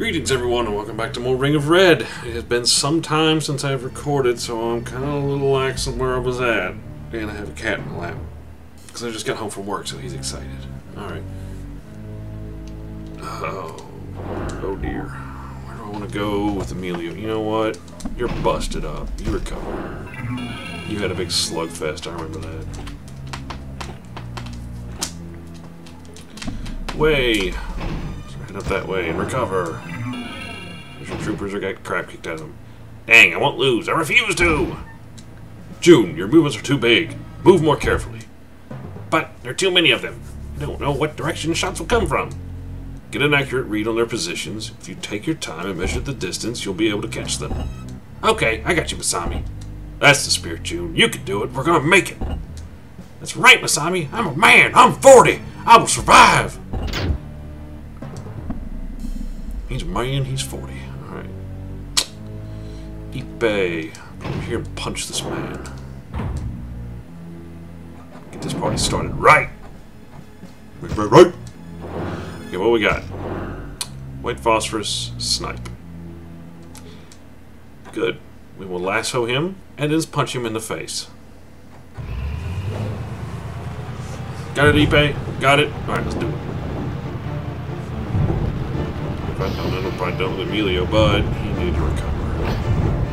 Greetings, everyone, and welcome back to more Ring of Red. It has been some time since I've recorded, so I'm kind of a little lax on where I was at. And I have a cat in my lap. Because I just got home from work, so he's excited. Alright. Oh. Oh dear. Where do I want to go with Emilio? You know what? You're busted up. You recover. You had a big slugfest, I remember that. Way! Up that way and recover. Your troopers are getting crap kicked out of them. Dang, I won't lose. I refuse to! June, your movements are too big. Move more carefully. But there are too many of them. I don't know what direction the shots will come from. Get an accurate read on their positions. If you take your time and measure the distance, you'll be able to catch them. Okay, I got you, Masami. That's the spirit, June. You can do it. We're gonna make it. That's right, Masami. I'm a man. I'm 40. I will survive. He's a man, he's 40. Alright. Ipe. Come here and punch this man. Get this party started right! Right, right, right! Okay, what we got? White phosphorus, snipe. Good. We will lasso him and then punch him in the face. Got it, Ipe? Got it? Alright, let's do it. If I don't end up right done with Emilio, but he needed to recover.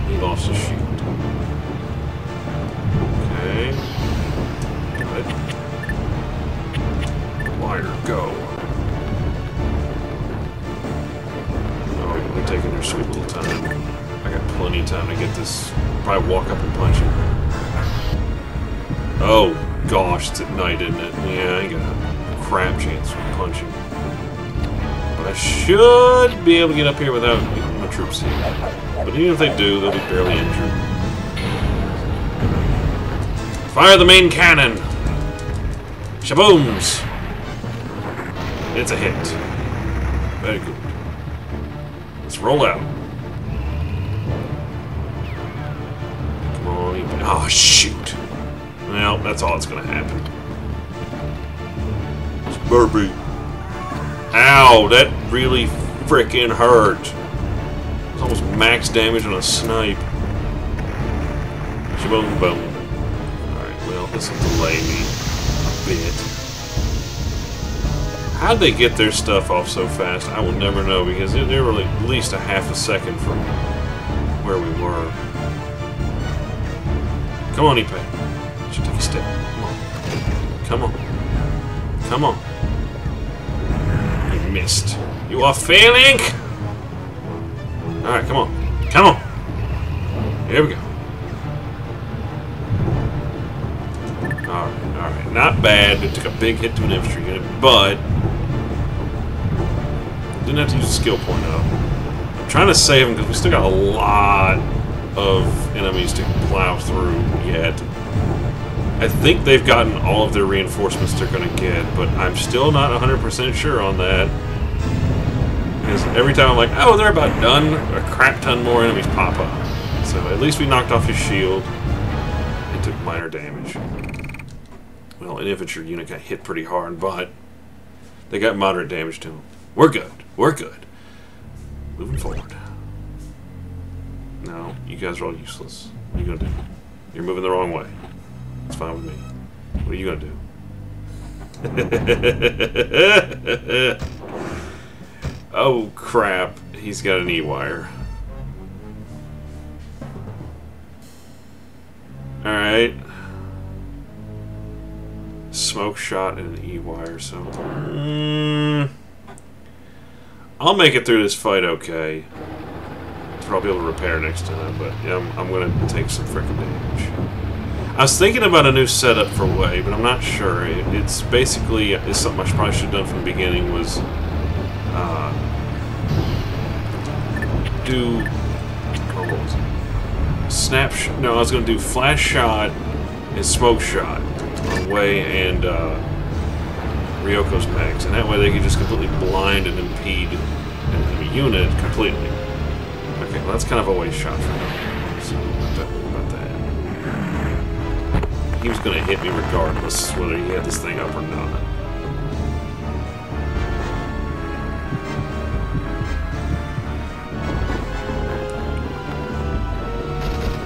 He lost his shield. Okay. It. Wire, go. Oh, they're taking their sweet little time. I got plenty of time to get this. Probably walk up and punch him. Oh, gosh, it's at night, isn't it? Yeah, I got a crap chance of punching. I should be able to get up here without my troops here. But even if they do, they'll be barely injured. Fire the main cannon! Shabooms! It's a hit. Very good. Let's roll out. Come on, even. Oh, ah, shoot. Well, that's all that's gonna happen. It's burpee. Ow, that really frickin' hurt. It's almost max damage on a snipe. Shaboom boom. Alright, well, this will delay me a bit. How'd they get their stuff off so fast? I will never know because they they were at least a half a second from where we were. Come on, Ipe. Should take a step. Come on. Come on. Come on. You missed. You are failing! Alright, come on. Come on. Here we go. Alright, alright. Not bad. It took a big hit to an infantry unit, but... Didn't have to use a skill point, though. I'm trying to save them because we still got a lot of enemies to plow through yet. I think they've gotten all of their reinforcements they're going to get, but I'm still not 100% sure on that. Because every time I'm like, oh, they're about done, a crap ton more enemies pop up. So at least we knocked off his shield and took minor damage. Well, an infantry unit got hit pretty hard, but they got moderate damage to them. We're good. We're good. Moving forward. No, you guys are all useless. What are you gonna do? You're moving the wrong way. It's fine with me. What are you gonna do? oh crap! He's got an E-wire. All right. Smoke shot and an E-wire. So, mm, I'll make it through this fight okay. Probably able to repair next time, but yeah, I'm, I'm gonna take some freaking damage. I was thinking about a new setup for Way, but I'm not sure. It, it's basically it's something I probably should have done from the beginning was uh, do oh. No, I was going to do flash shot and smoke shot on Way and uh, Ryoko's mags, and that way they could just completely blind and impede an enemy unit completely. Okay, well that's kind of a waste shot for. So about that. He was going to hit me regardless whether he had this thing up or not.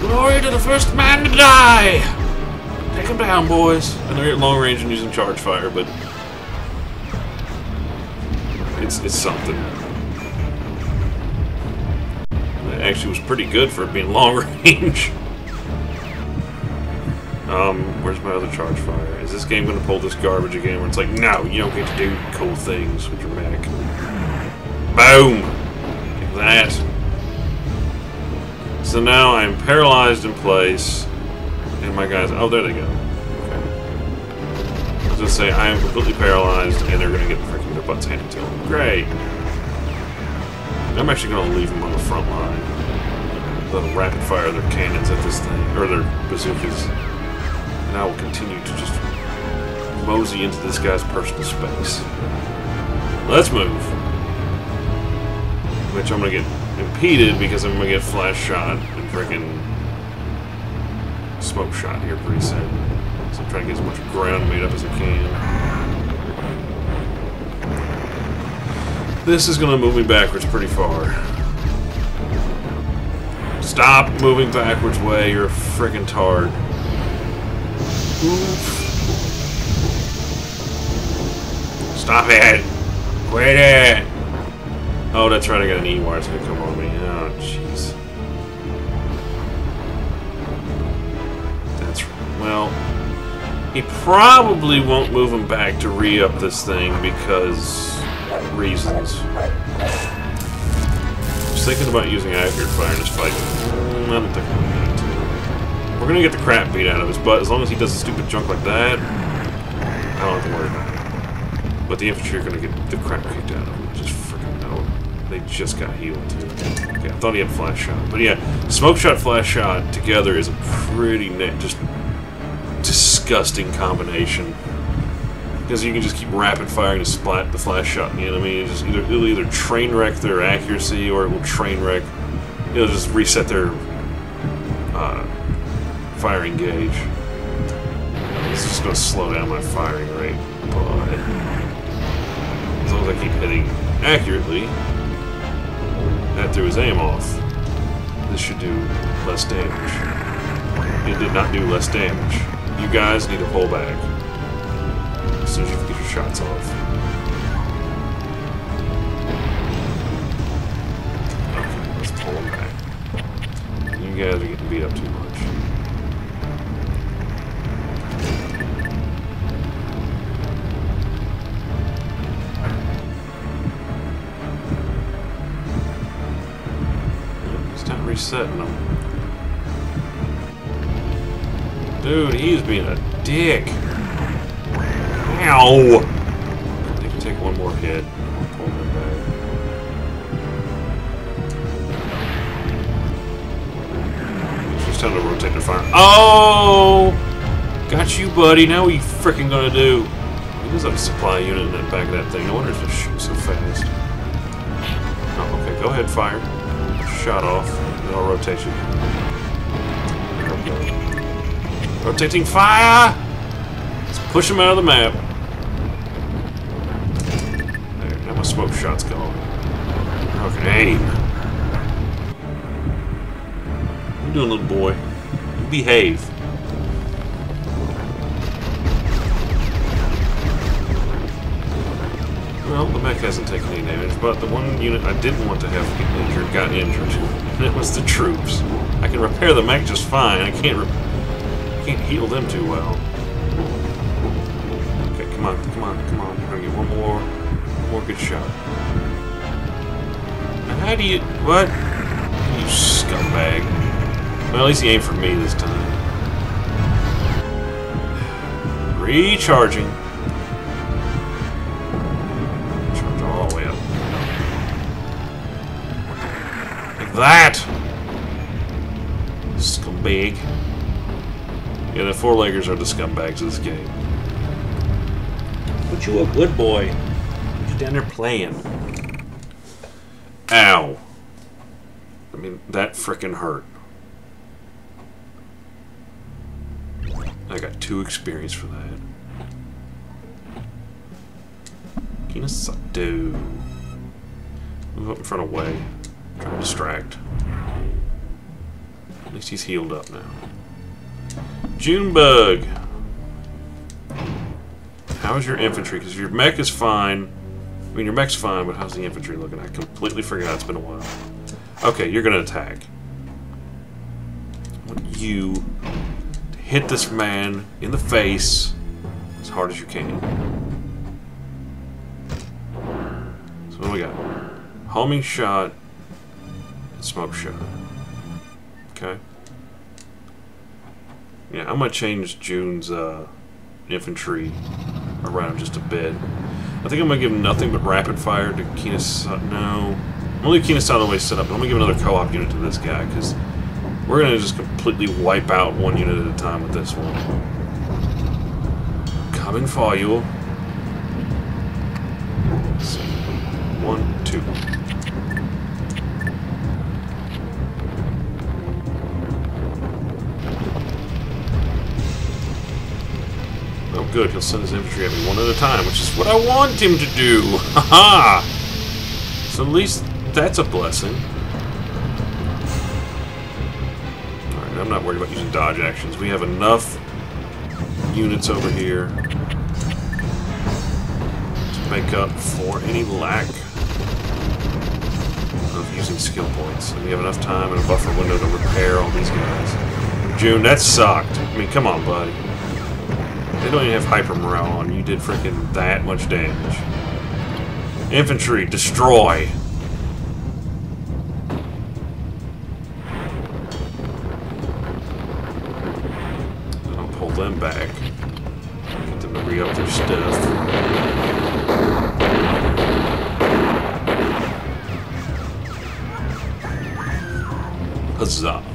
Glory to the first man to die! Take him down, boys. And they're at long range and using charge fire, but it's it's something. It actually was pretty good for it being long range. Um, where's my other charge fire? Is this game gonna pull this garbage again where it's like, no, you don't get to do cool things with your mech. Boom! Like that. So now I'm paralyzed in place, and my guys, oh, there they go. Okay. I was gonna say, I am completely paralyzed, and they're gonna get freaking their butts handed to them. Great! I'm actually gonna leave them on the front line. Let rapid fire their cannons at this thing, or their bazookas. And I will continue to just mosey into this guy's personal space. Let's move. Which I'm gonna get impeded because I'm gonna get flash shot and freaking smoke shot here pretty soon. So I'm trying to get as much ground made up as I can. This is gonna move me backwards pretty far. Stop moving backwards way, you're a freaking tard. Oof. Stop it! Quit it! Oh, that's right, I got an E-wire that's gonna come on me. Oh, jeez. That's right. Well, he probably won't move him back to re-up this thing because... reasons. I was thinking about using accurate fire in this fight. Mm, I don't think I'm need to. We're gonna get the crap beat out of his butt as long as he does a stupid junk like that. I don't have to worry about it. But the infantry are gonna get the crap kicked out of They just got healed too. Okay, I thought he had flash shot. But yeah, smoke shot, flash shot together is a pretty just disgusting combination. Because you can just keep rapid firing to splat the flash shot in the enemy. Just either, it'll either train wreck their accuracy or it will train wreck. It'll just reset their uh, firing gauge. It's just going to slow down my firing rate. But as long as I keep hitting accurately, that threw his aim off. This should do less damage. It did not do less damage. You guys need to pull back as soon as you can get your shots off. Okay, let's pull them back. You guys are getting beat up too Dude, he's being a dick. Ow! They can take one more hit. Just time to rotate the fire. Oh! Got you, buddy. Now what you freaking gonna do? He does have a supply unit in the back of that thing. No wonder just shooting so fast. Oh, okay. Go ahead, fire. Shot off. Okay. Rotating fire! Let's push him out of the map. There, now my smoke shot's gone. I aim. What you doing, little boy? You behave. Well, the mech hasn't taken any damage, but the one unit I didn't want to have get injured got injured. And it was the troops. I can repair the mech just fine. I can't I can't heal them too well. Okay, come on, come on, come on. We're gonna get one more, one more good shot. How do you... What? You scumbag. Well, at least he aimed for me this time. Recharging. That! Scumbag. Yeah, the four-leggers are the scumbags of this game. But you a good boy. You're down there playing. Ow. I mean, that frickin' hurt. I got two experience for that. Kinasado. Move up in front of way. Try to distract. At least he's healed up now. Junebug. How's your infantry? Because your mech is fine. I mean, your mech's fine, but how's the infantry looking? I completely forgot. It's been a while. Okay, you're going to attack. I want you to hit this man in the face as hard as you can. So what do we got? Homing shot smoke shot. Okay. Yeah, I'm going to change June's uh, infantry around just a bit. I think I'm going to give nothing but rapid fire to Kinasato. No. I'm going to leave way set up, but I'm going to give another co-op unit to this guy, because we're going to just completely wipe out one unit at a time with this one. Coming for you. One, two. Good. He'll send his infantry at me one at a time, which is what I want him to do. Haha! so at least that's a blessing. Alright, I'm not worried about using dodge actions. We have enough units over here to make up for any lack of using skill points. And we have enough time and a buffer window to repair all these guys. June, that sucked. I mean, come on, buddy. They don't even have hyper morale on. You did freaking that much damage. Infantry, destroy. I'll pull them back. Get them to re-up their stuff. Huzzah.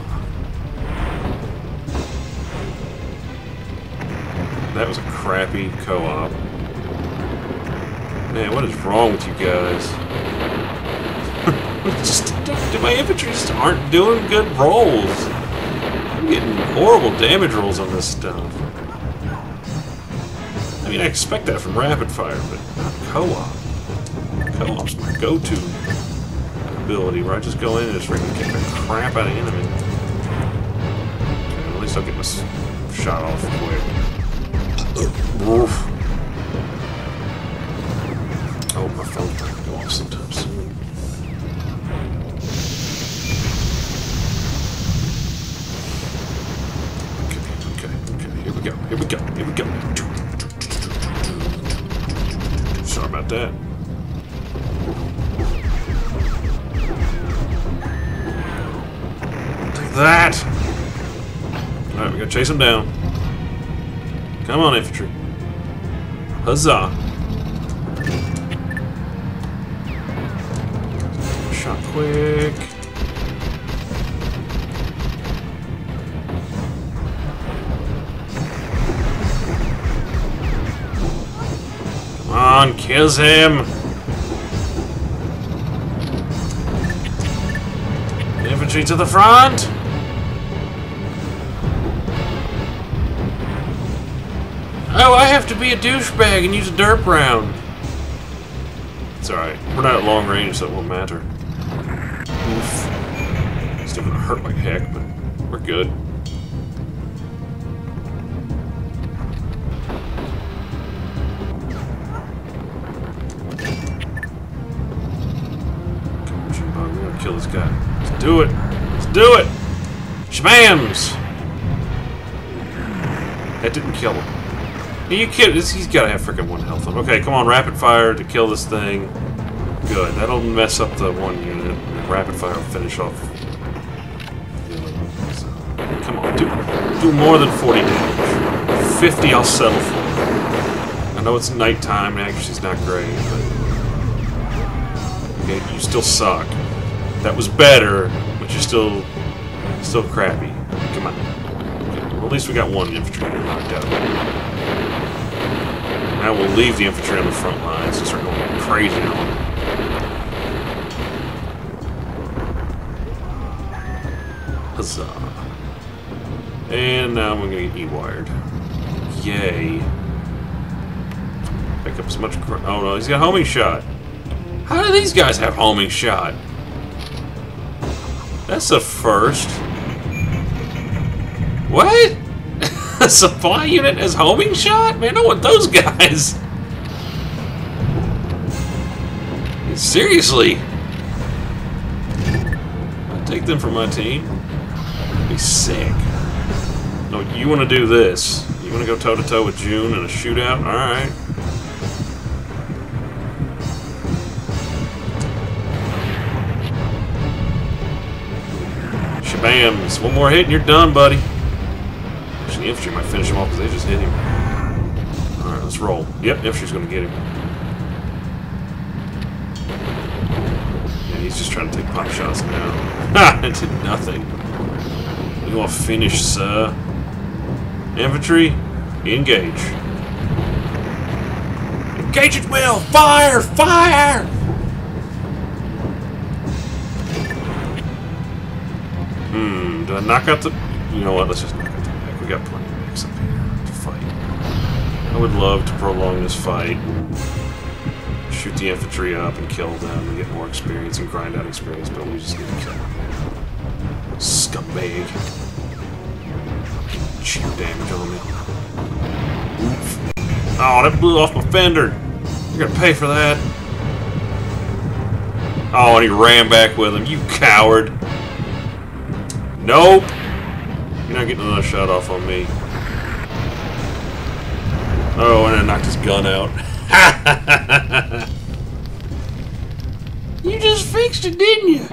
That was a crappy co-op. Man, what is wrong with you guys? just, my infantry just aren't doing good rolls. I'm getting horrible damage rolls on this stuff. I mean, I expect that from rapid fire, but not co-op. Co-op's my go-to ability, where I just go in and just freaking kick the crap out of enemy. At least I'll get my shot off quick. Oof. Oh, my phone might go off sometime soon. Okay, okay, okay. Here we go. Here we go. Here we go. Sorry about that. Take that! Alright, we gotta chase him down. Come on, infantry. Huzzah! Shot quick. Come on, kills him! Infantry to the front! Be a douchebag and use a derp round. It's alright. We're not at long range, so it won't matter. Oof. Still gonna hurt like heck, but we're good. You kidding? He's got to have freaking one health on. Okay, come on, rapid fire to kill this thing. Good. That'll mess up the one unit. Rapid fire will finish off come on, do do more than 40 damage. 50 I'll settle for. I know it's nighttime and accuracy's not great, but okay, you still suck. That was better, but you're still still crappy. Come on. Okay, well, at least we got one infantry knocked out. Now we'll leave the infantry on the front lines and start going crazy on them. Huzzah. And now I'm to get E-wired. Yay. Pick up as much... Oh no, he's got homing shot. How do these guys have homing shot? That's a first. What? A supply unit as homing shot? Man, I want those guys. Seriously. I'll take them for my team. That'd be sick. No, you want to do this. You want to go toe-to-toe -to -toe with June in a shootout? Alright. Shabams. One more hit and you're done, buddy. Infantry might finish him off because they just hit him. Alright, let's roll. Yep, infantry's going to get him. Yeah, he's just trying to take pot shots now. Ha! It did nothing. You want to finish, sir? Infantry, engage. Engage at will! Fire! Fire! Hmm, do I knock out the... You know what, let's just knock out the mech. We got I would love to prolong this fight. Shoot the infantry up and kill them and get more experience and grind out experience, but we just need to kill them. Scumbag. Sheer damage on me. Oh, that blew off my fender. You're gonna pay for that. Oh, and he ran back with him. You coward. Nope. You're not getting another shot off on me. Oh, and I knocked his gun out. you just fixed it, didn't you?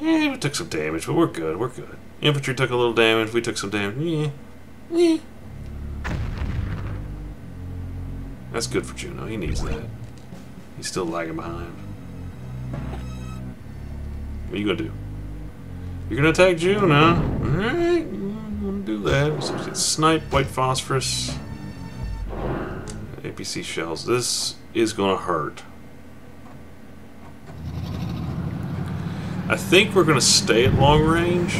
Yeah, we took some damage, but we're good. We're good. Infantry took a little damage. We took some damage. Yeah. Yeah. That's good for Juno. He needs that. He's still lagging behind. What are you gonna do? You're gonna attack Juno? Alright, Do that. So we get snipe, white phosphorus, APC shells. This is gonna hurt. I think we're gonna stay at long range.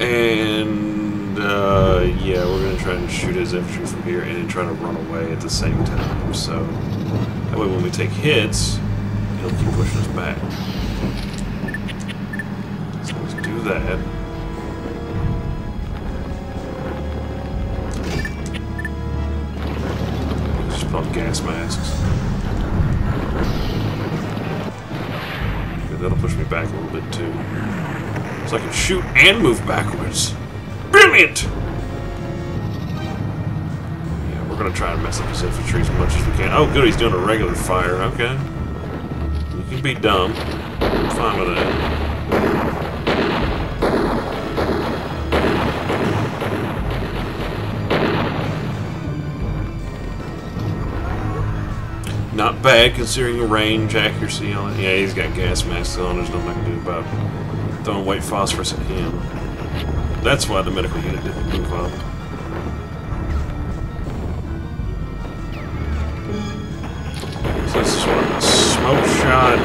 And uh, yeah, we're gonna try and shoot his infantry from here and then try to run away at the same time. So that way when we take hits, he'll keep pushing us back So let's do that. On gas masks. That'll push me back a little bit too. So I can shoot and move backwards. Brilliant! Yeah, we're gonna try and mess up his infantry as much as we can. Oh good, he's doing a regular fire, okay. You can be dumb. I'm fine with that. Bad considering the range, accuracy on it. Yeah, he's got gas masks on. There's nothing I can do about throwing white phosphorus at him. That's why the medical unit didn't move up. So this is what smoke shot,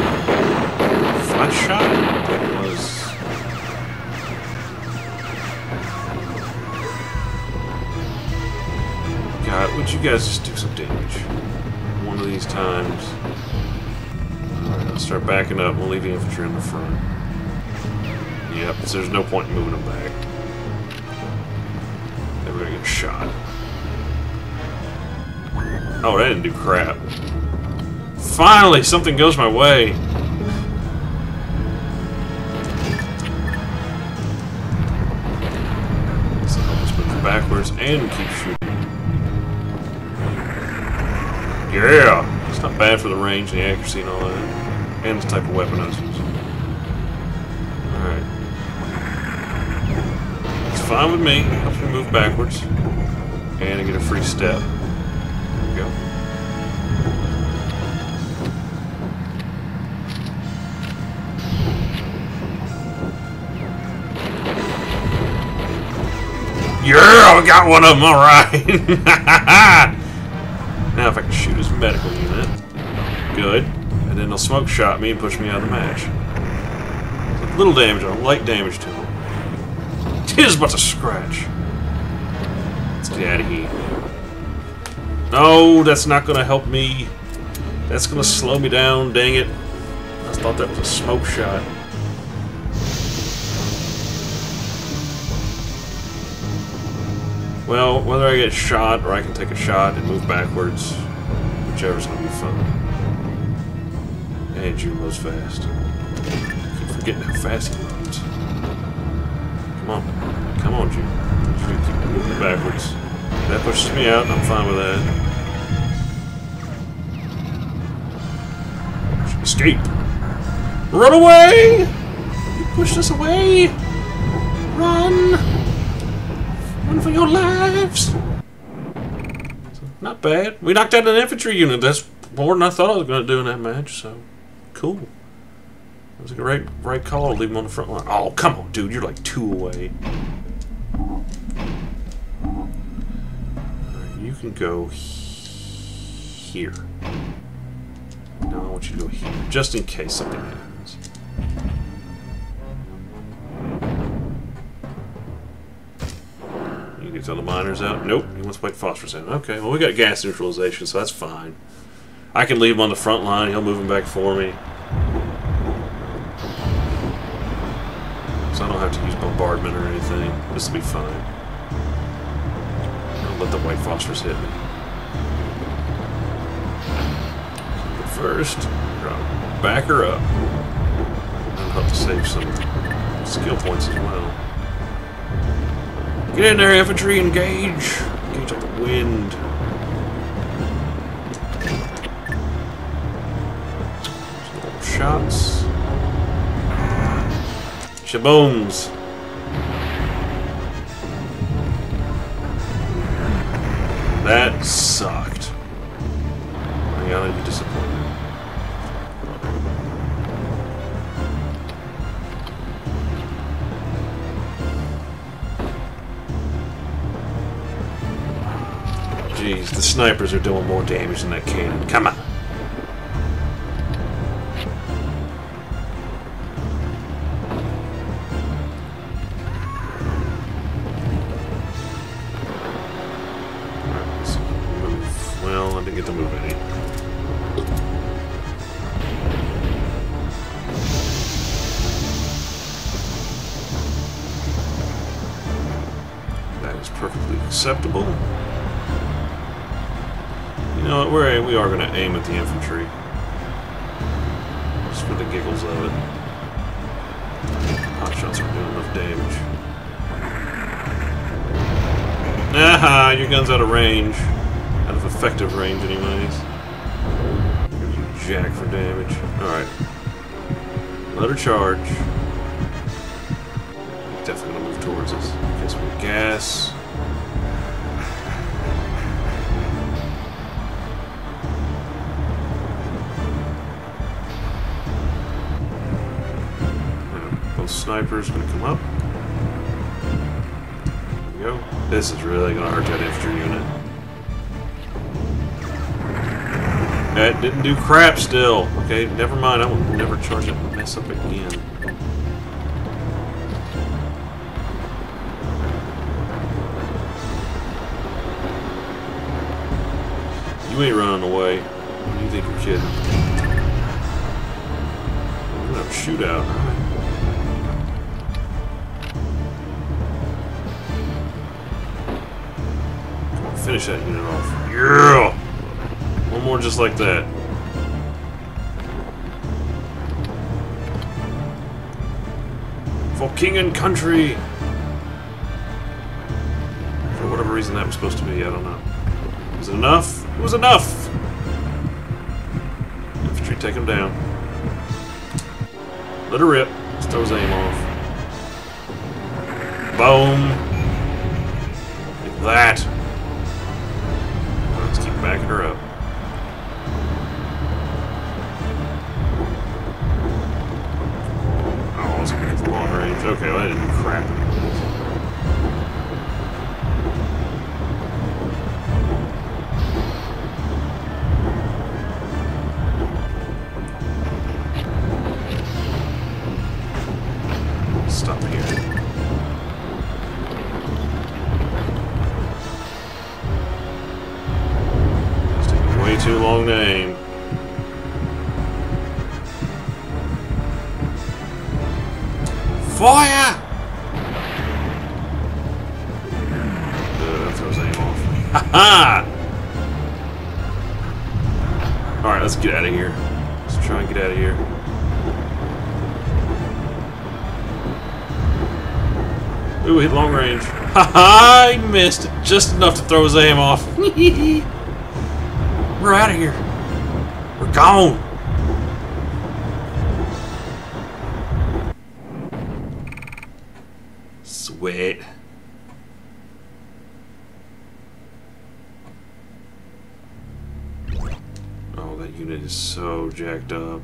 flash shot. It was. God, would you guys just do some damage? one of these times. Alright, start backing up. We'll leave the infantry in the front. Yep, so there's no point in moving them back. They're gonna get shot. Oh, that didn't do crap. Finally, something goes my way. So help us move backwards and keep shooting. Yeah! Not bad for the range and the accuracy and all that. And the type of weapon I. Alright. It's fine with me. Helps me move backwards. And I get a free step. There we go. Yeah, we got one of them, alright! Now if I can shoot his medical unit. Good. And then he'll smoke shot me and push me out of the match. Little damage on light damage to him. Tis but a scratch. Let's get out of here. No, that's not gonna help me. That's gonna slow me down, dang it. I thought that was a smoke shot. Well, whether I get shot or I can take a shot and move backwards, whichever's gonna be fun. And June moves fast. keep forgetting how fast he runs. Come on. Come on, June. June, keep moving backwards. That pushes me out, and I'm fine with that. Escape! Run away! You pushed us away! Run! Run for your lives! Not bad. We knocked out an infantry unit. That's more than I thought I was going to do in that match, so cool. It was a great right call to leave him on the front line. Oh, come on, dude. You're like two away. Right, you can go here. No, I want you to go here, just in case something happens. You get all the miners out? Nope, he wants white phosphorus in. Okay, well we got gas neutralization, so that's fine. I can leave him on the front line, he'll move him back for me. So I don't have to use bombardment or anything. This will be fine. I'll let the white phosphorus hit me. But first, back her up. I'll have to save some skill points as well. Get in there, infantry, engage! Engage on the wind. Shots. Shabooms! That sucked. I gotta be disappointed. Jeez, the snipers are doing more damage than that cannon. Come on. Out of range. Out of effective range, anyways. Do crap still. Okay, never mind. I will never charge that mess up again. You ain't running away. You think you're kidding? We're gonna have a shootout. Finish that unit off. Yeah! One more just like that. For king and country! For whatever reason that was supposed to be, I don't know. Was it enough? It was enough! Infantry, take him down. Let her rip. Just throw his aim off. Boom! Like that. Just enough to throw his aim off. We're out of here. We're gone. Sweet. Oh, that unit is so jacked up.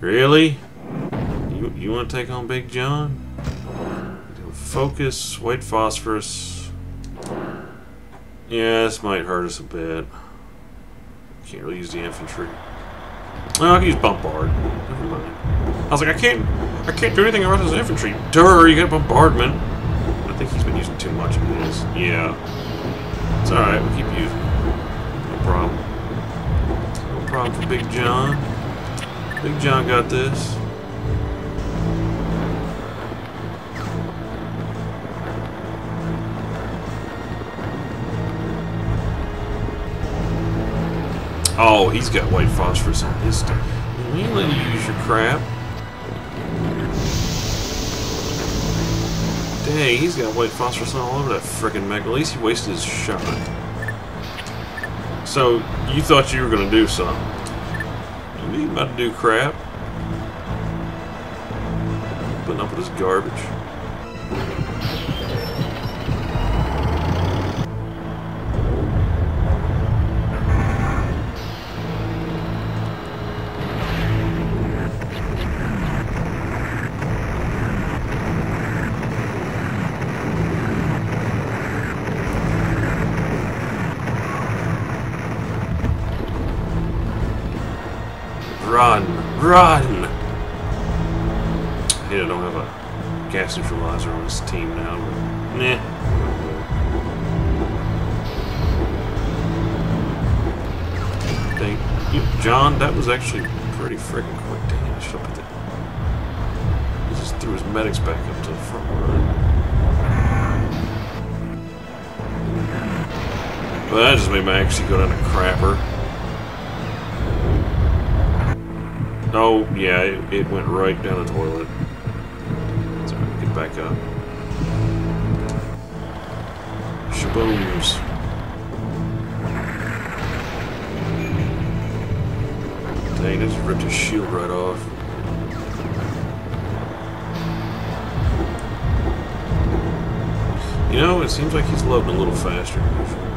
Really? You, you want to take on Big John? Focus, white phosphorus. Yeah, this might hurt us a bit. Can't really use the infantry. I can use bombard. Never mind. I was like, I can't, I can't do anything about this infantry. Durr, you got bombardment. I think he's been using too much of this. Yeah. It's all right. We'll keep using. No problem. No problem for Big John. Big John got this. Oh, he's got white phosphorus on his stuff. Ain't let you use your crap. Dang, he's got white phosphorus all over that frickin' mech. At least he wasted his shot. So, you thought you were gonna do something. You ain't about to do crap. Putting up with this garbage. Was actually pretty freaking quick. Dang, I should put. He just threw his medics back up to the front line. Well, that just made my actually go down to crapper. Oh, yeah, it, it went right down the toilet. Sorry, get back up. Shabooms. They just ripped his shield right off. You know, it seems like he's loading a little faster.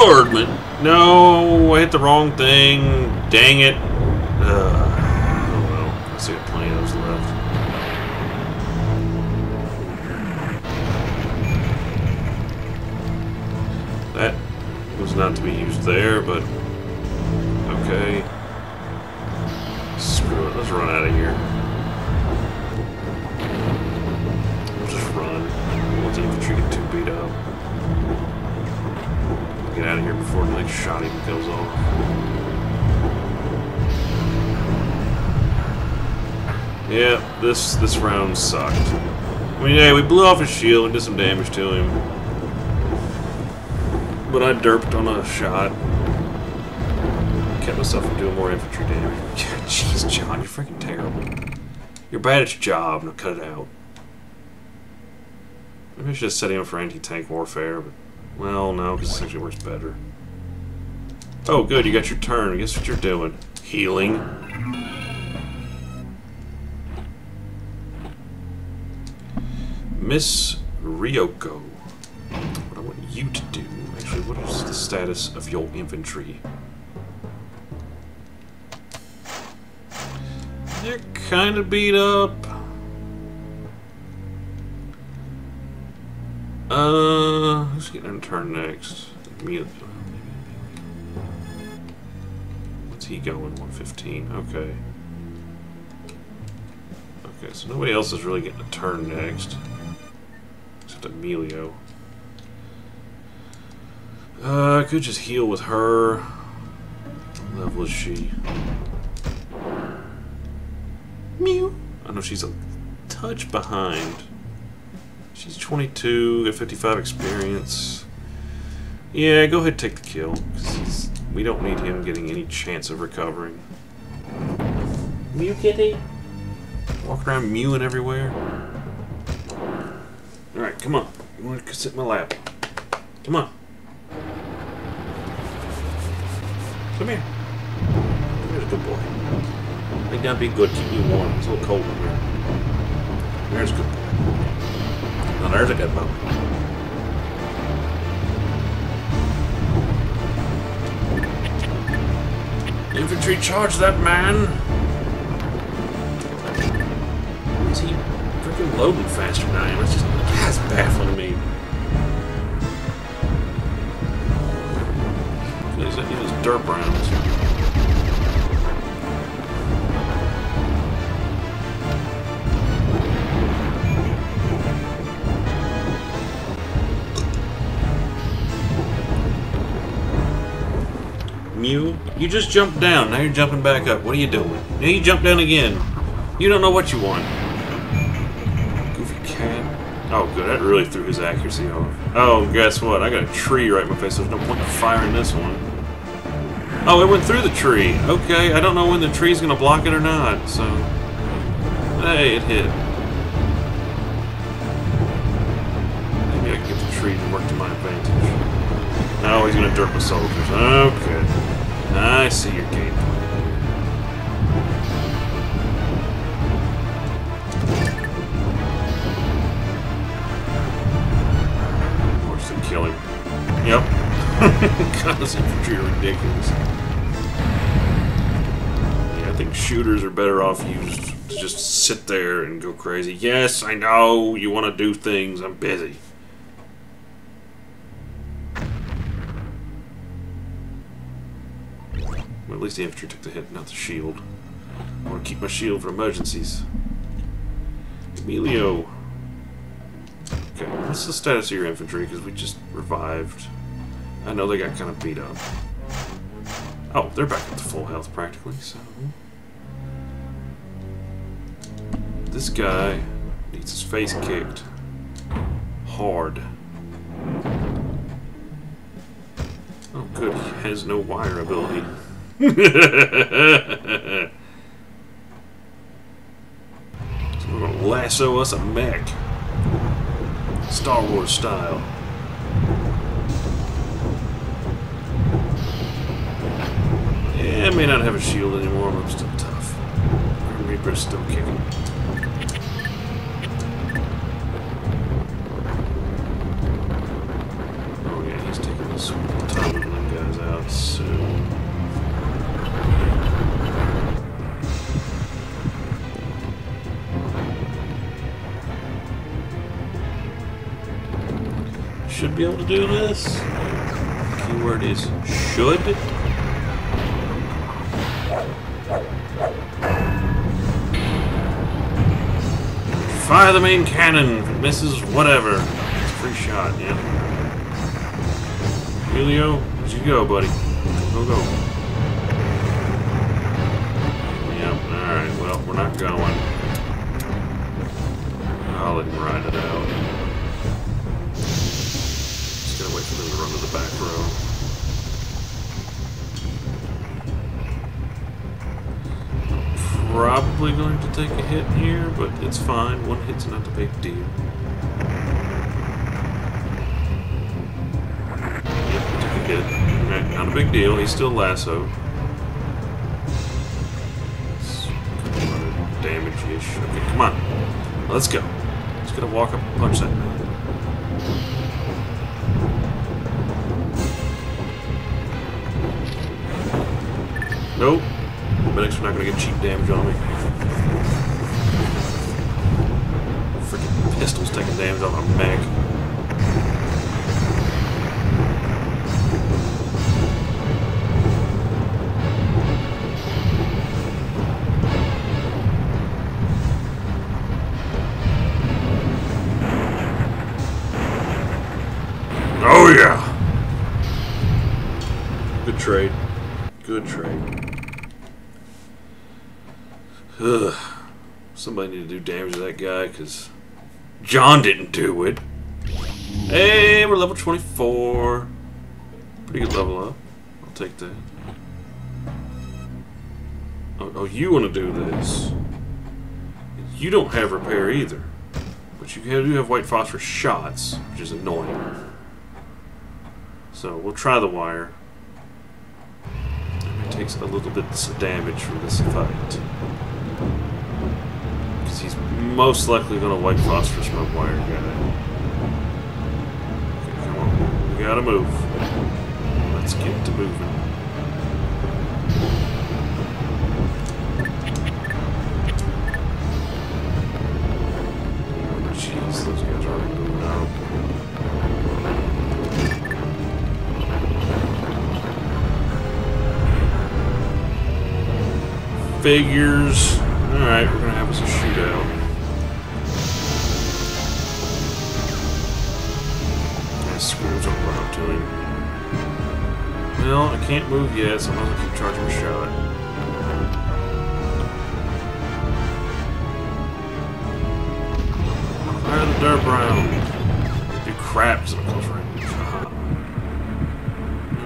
Bombardment! No, I hit the wrong thing. Dang it. Shield and did some damage to him. But I derped on a shot. Kept myself from doing more infantry damage. Jeez, John, you're freaking terrible. You're bad at your job. Now cut it out. Maybe I should have set him up for anti-tank warfare, but... Well, no, because this actually works better. Oh, good, you got your turn. Guess what you're doing? Healing. Miss Ryoko. What I want you to do, actually, what is the status of your infantry? They're kind of beat up. Uh, who's getting a turn next? Me. What's he going? 115. Okay. Okay, so nobody else is really getting a turn next. Except Emilio. Uh, I could just heal with her. What level is she? Mew. I know she's a touch behind. She's 22, got 55 experience. Yeah, go ahead take the kill. Cause we don't need him getting any chance of recovering. Mew kitty? Walk around mewing everywhere. Alright, come on. You want to sit in my lap? Come on. Come here. There's a good boy. I think that'd be good, keep you warm. It's a little cold in here. There's a good boy. Now there's a good boy. Infantry, charge that man! Why is he freaking loading faster than I am? Just, that's baffling me. He's in his derp rounds. Mew, you just jumped down. Now you're jumping back up. What are you doing? Now you jump down again. You don't know what you want. Good. That really threw his accuracy off. Oh, guess what? I got a tree right in my face. There's no point in firing this one. Oh, it went through the tree. Okay, I don't know when the tree's going to block it or not, so... Hey, it hit. Maybe I can get the tree to work to my advantage. No, he's going to dirt my soldiers. Okay. I see this infantry are ridiculous. Yeah, I think shooters are better off used to just sit there and go crazy. Yes, I know you want to do things. I'm busy. Well, at least the infantry took the hit, not the shield. I want to keep my shield for emergencies. Emilio. Okay, what's the status of your infantry? Because we just revived. I know they got kind of beat up. Oh, they're back up to full health practically, so... This guy needs his face kicked. Hard. Oh good, he has no wire ability. so we're gonna lasso us a mech. Star Wars style. Yeah, I may not have a shield anymore, but I'm still tough. Reaper's still kicking. Oh yeah, he's taking of them guys out soon. Should be able to do this. Keyword is should. Fire the main cannon. If it misses, whatever. It's a free shot, yeah. Julio, where'd you go, buddy? Go, go. Yep, alright, well, we're not going. I'll let him ride it out. Just gotta wait for them to run to the back row. Probably going to take a hit here, but it's fine. One hit's not a big deal. Yep, took a hit. Okay, not a big deal. He's still lassoed. Damage-ish. Okay, come on. Let's go. Just gotta walk up and punch that man. Nope. Gonna get cheap damage on me. Freaking pistols taking damage on my mech. Because John didn't do it. Hey, we're level 24. Pretty good level up. I'll take that. Oh, oh you want to do this. You don't have repair either. But you do have white phosphorus shots, which is annoying. So we'll try the wire. It takes a little bit of damage from this fight. Most likely going to white phosphorus my wire guy. Okay, come on. We gotta move. Let's get to moving. Figures. Alright, we're gonna have us a shootout. Well, I can't move yet, so I might as well keep charging a shot. Fire the dirt brown. Do crap to the close range. Uh-huh.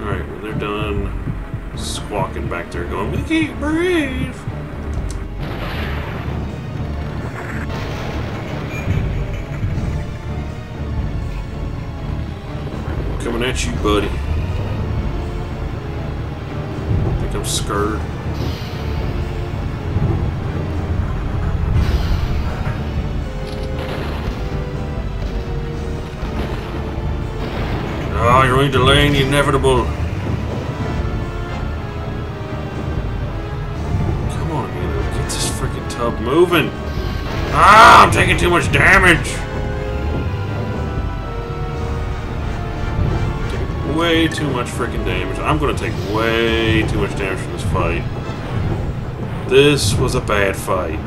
Alright, well they're done squawking back there going, We can't breathe! Coming at you, buddy. Scared. Oh, you're only delaying the inevitable. Come on. Get this freaking tub moving. Ah, I'm taking too much damage. Way too much freaking damage. I'm going to take way too much damage from this fight. This was a bad fight.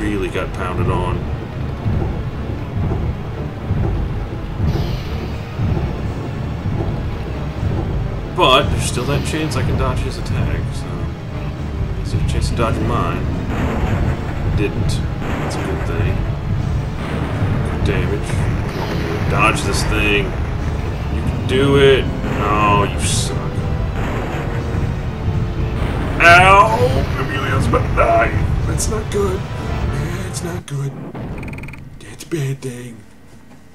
Really got pounded on. But there's still that chance I can dodge his attack, so there's a chance to dodge mine. Didn't. That's a good thing. Good damage. Dodge this thing. Do it. Oh, you suck. Ow! Emilio's about to die. That's not good. That's not good. That's a bad thing.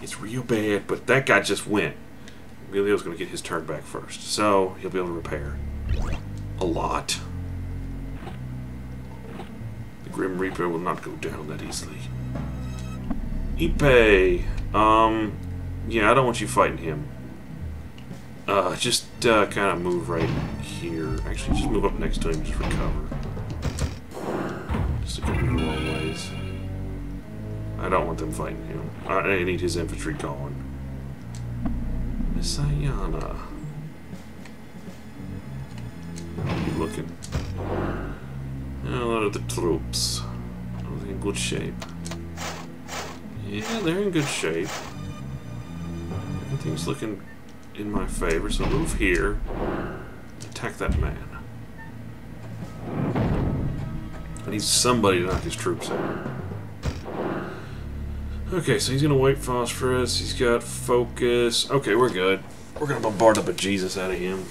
It's real bad, but that guy just went. Emilio's to get his turn back first, so he'll be able to repair a lot. The Grim Reaper will not go down that easily. Ipe, um, yeah, I don't want you fighting him. Uh, just uh, kind of move right here. Actually, just move up next to him, just recover. Just to go the wrong ways. I don't want them fighting him. I need his infantry gone. Miss Ayana. How you looking? Yeah, a lot of the troops. Are they in good shape? Yeah, they're in good shape. Everything's looking in my favor, so move here. Attack that man. I need somebody to knock his troops out. Okay, so he's gonna wait phosphorus. He's got focus. Okay, we're good. We're gonna bombard up a Jesus out of him.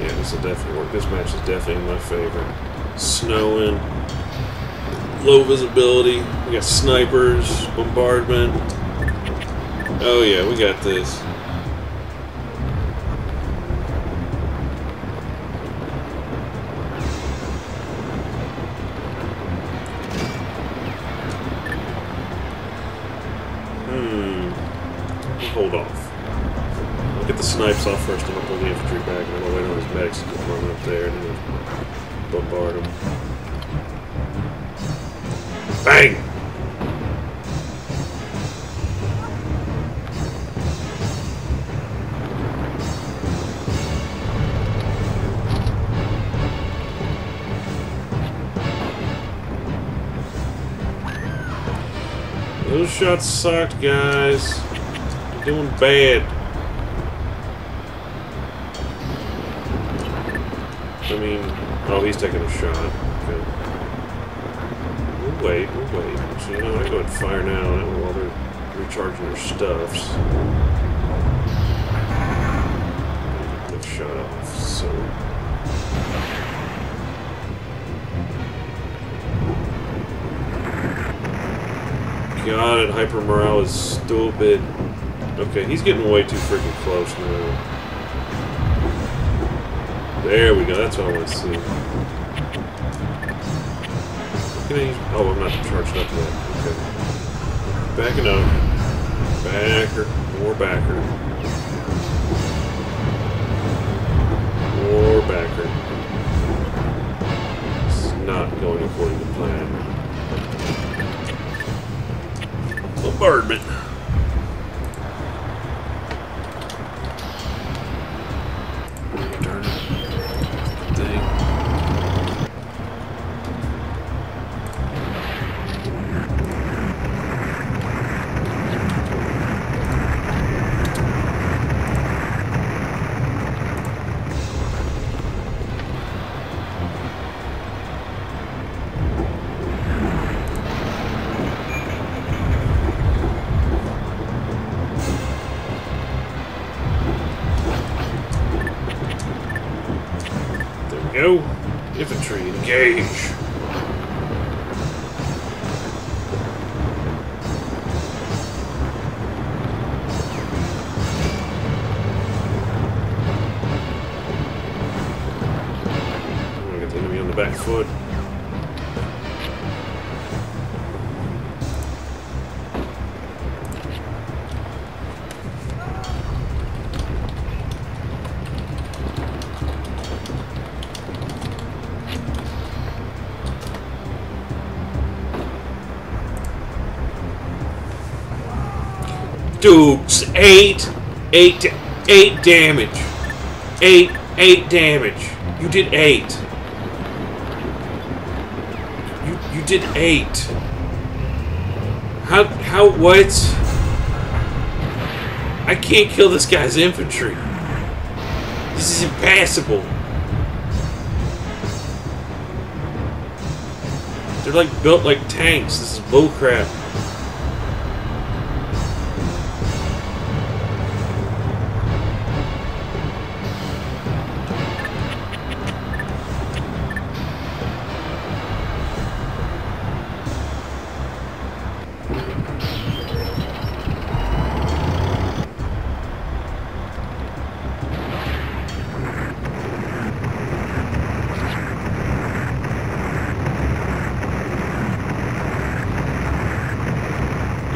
Yeah, this will definitely work. This match is definitely my favorite. Snowing, low visibility. We got snipers, bombardment. Oh yeah, we got this. Hmm. hold off. I'll get the snipes off first and I'll pull the infantry back and I'll medics are coming up there and then bombard them. Bang! Those shots sucked, guys. You're doing bad. Oh, he's taking a shot. Okay. We'll wait, we'll wait. So, you know, I go and fire now while they're recharging their stuffs. Get shot off, so... God, Hyper Morale is stupid. Okay, he's getting way too freaking close now. There we go, that's what I want to see. Oh, I'm not charged up yet. Okay. Backing up. Backer. More backer. More backer. It's not going according to plan. Bombardment. Dukes, eight, eight, eight damage. Eight, eight damage. You did eight. You, you did eight. How, how, what? I can't kill this guy's infantry. This is impassable. They're like built like tanks. This is bullcrap.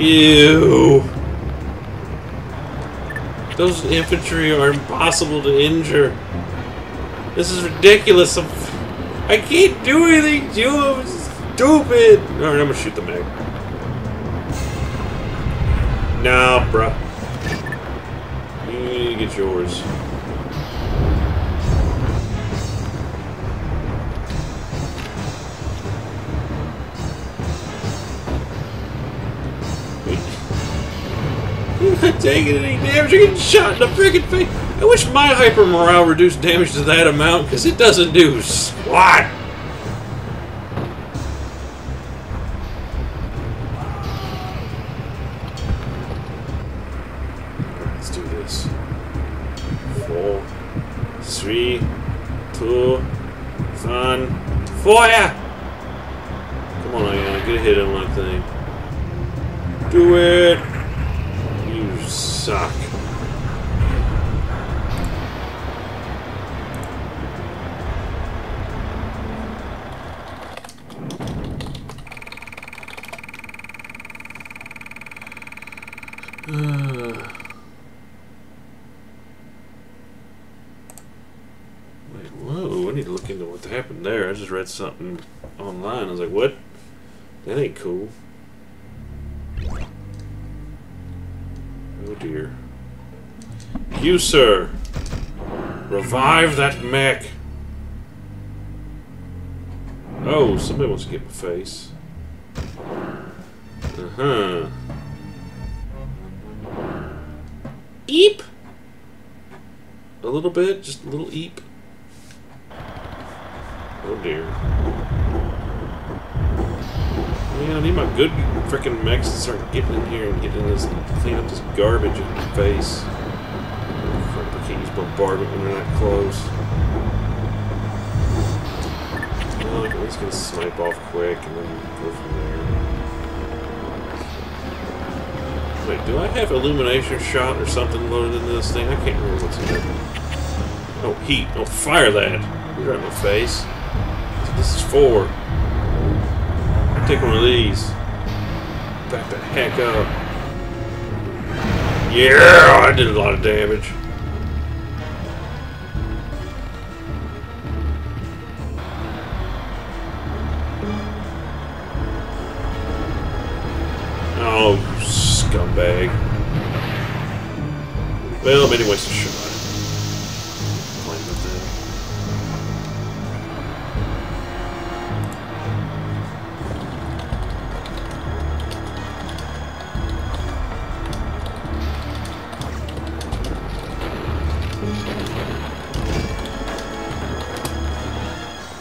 Ew. Those infantry are impossible to injure. This is ridiculous. I'm, I can't do anything to them. It's stupid. Alright, I'm gonna shoot the mag. Nah, bruh. You get yours. Taking any damage. You're getting shot in the freaking face. I wish my hyper morale reduced damage to that amount because it doesn't do squat. Let's do this. Four, three, two, one, fire! Come on, Ayana, get a hit on that thing. Do it! Read something online. I was like, what? That ain't cool. Oh dear. You, sir! Revive that mech! Oh, somebody wants to get my face. Uh-huh. eep. A little bit, just a little eep. Oh dear. Man, I need my good freaking mechs to start getting in here and getting this, clean up this garbage in my face. Crap, I can't use bombardment when they're not close. Well, at least a snipe off quick and then go from there. Wait, do I have illumination shot or something loaded into this thing? I can't remember what's in it. Oh, heat. Oh, fire that. You're right in my face. This is for. Take one of these. Back the heck up. Yeah, I did a lot of damage. Well, a shot. Fine with.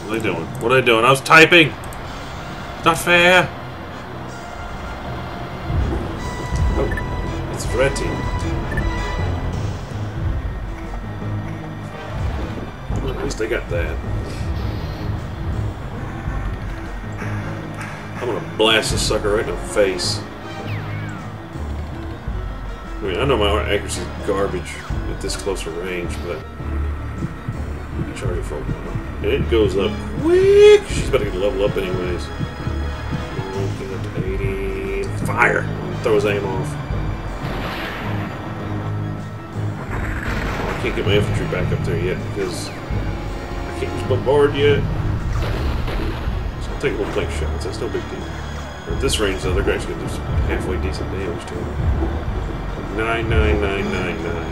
What are they doing? What are they doing? I was typing! Not fair! Sucker right in the face. I mean, I know my accuracy is garbage at this closer range, but charge it for a while. And it goes up quick. She's about to get level up anyways. Get up to 80. Fire! Throw his aim off. Oh, I can't get my infantry back up there yet because I can't use bombard yet. Take a little flank shots. That's no big deal. At this range, though, they're actually going to do some halfway decent damage to him. 99999.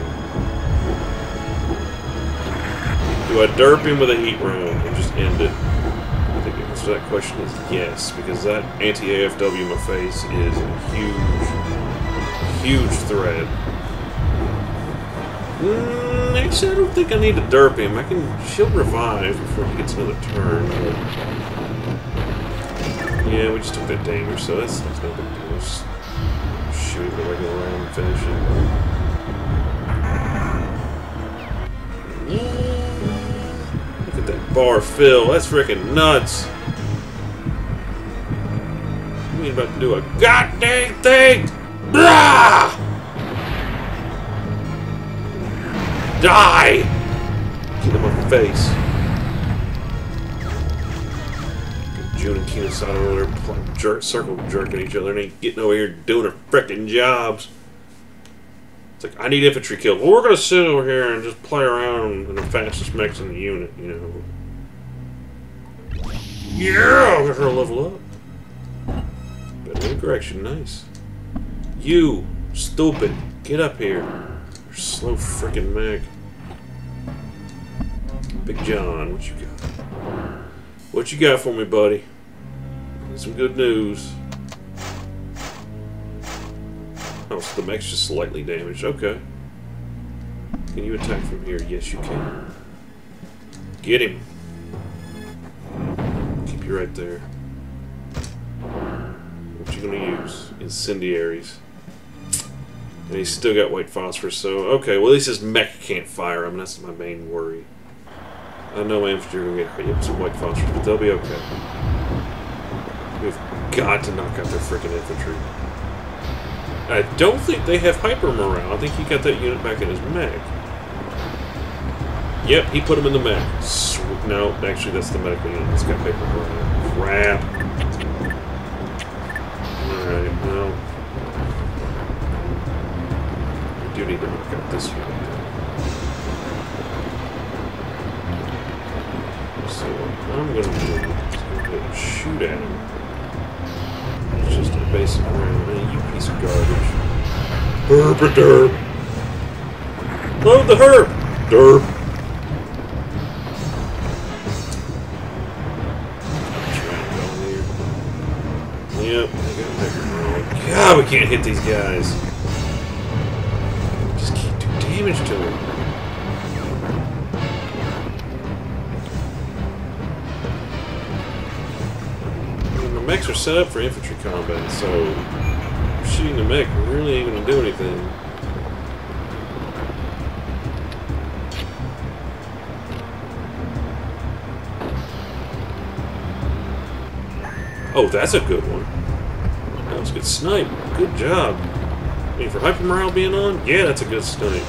Do I derp him with a heat round and just end it? I think the answer to that question is yes, because that anti-AFW in my face is a huge, huge threat. Mm, actually, I don't think I need to derp him. I can She'll revive before he gets another turn. Yeah, we just took that damage, so that's, that's no big deal. Just shoot the regular round and finish it. Look at that bar fill. That's freaking nuts. We ain't about to do a goddamn thing. Blah! Die! Get him on the face. June and Kinosato over there jerk, circle jerking each other and ain't getting over here doing their frickin' jobs. It's like, I need infantry kill. Well, we're gonna sit over here and just play around in the fastest mechs in the unit, you know. Yeah! I'll get her level up. Better correction, nice. You, stupid, get up here. You're slow frickin' mech. Big John, what you got? What you got for me, buddy? Some good news. Oh, so the mech's just slightly damaged. Okay. Can you attack from here? Yes, you can. Get him. Keep you right there. What you gonna use? Incendiaries. And he's still got white phosphorus, so okay. Well, at least his mech can't fire him. That's my main worry. I know infantry are gonna get hit with some white phosphorus, but they'll be okay. We've got to knock out their freaking infantry. I don't think they have hyper morale. I think he got that unit back in his mech. Yep, he put him in the mech. No, actually, that's the medical unit that's got hyper morale. Crap. Alright, well. We do need to knock out this unit. So I'm gonna do is go ahead and shoot at him. Just a basic. Hey, you piece of garbage. Herb a derp. Load the herb! Derp. Yep, I got that wrong. God, we can't hit these guys. Just keep doing mechs are set up for infantry combat, so shooting the mech really ain't gonna do anything. Oh, that's a good one. That was a good snipe. Good job. I mean, for Hyper Morale being on, yeah, that's a good snipe.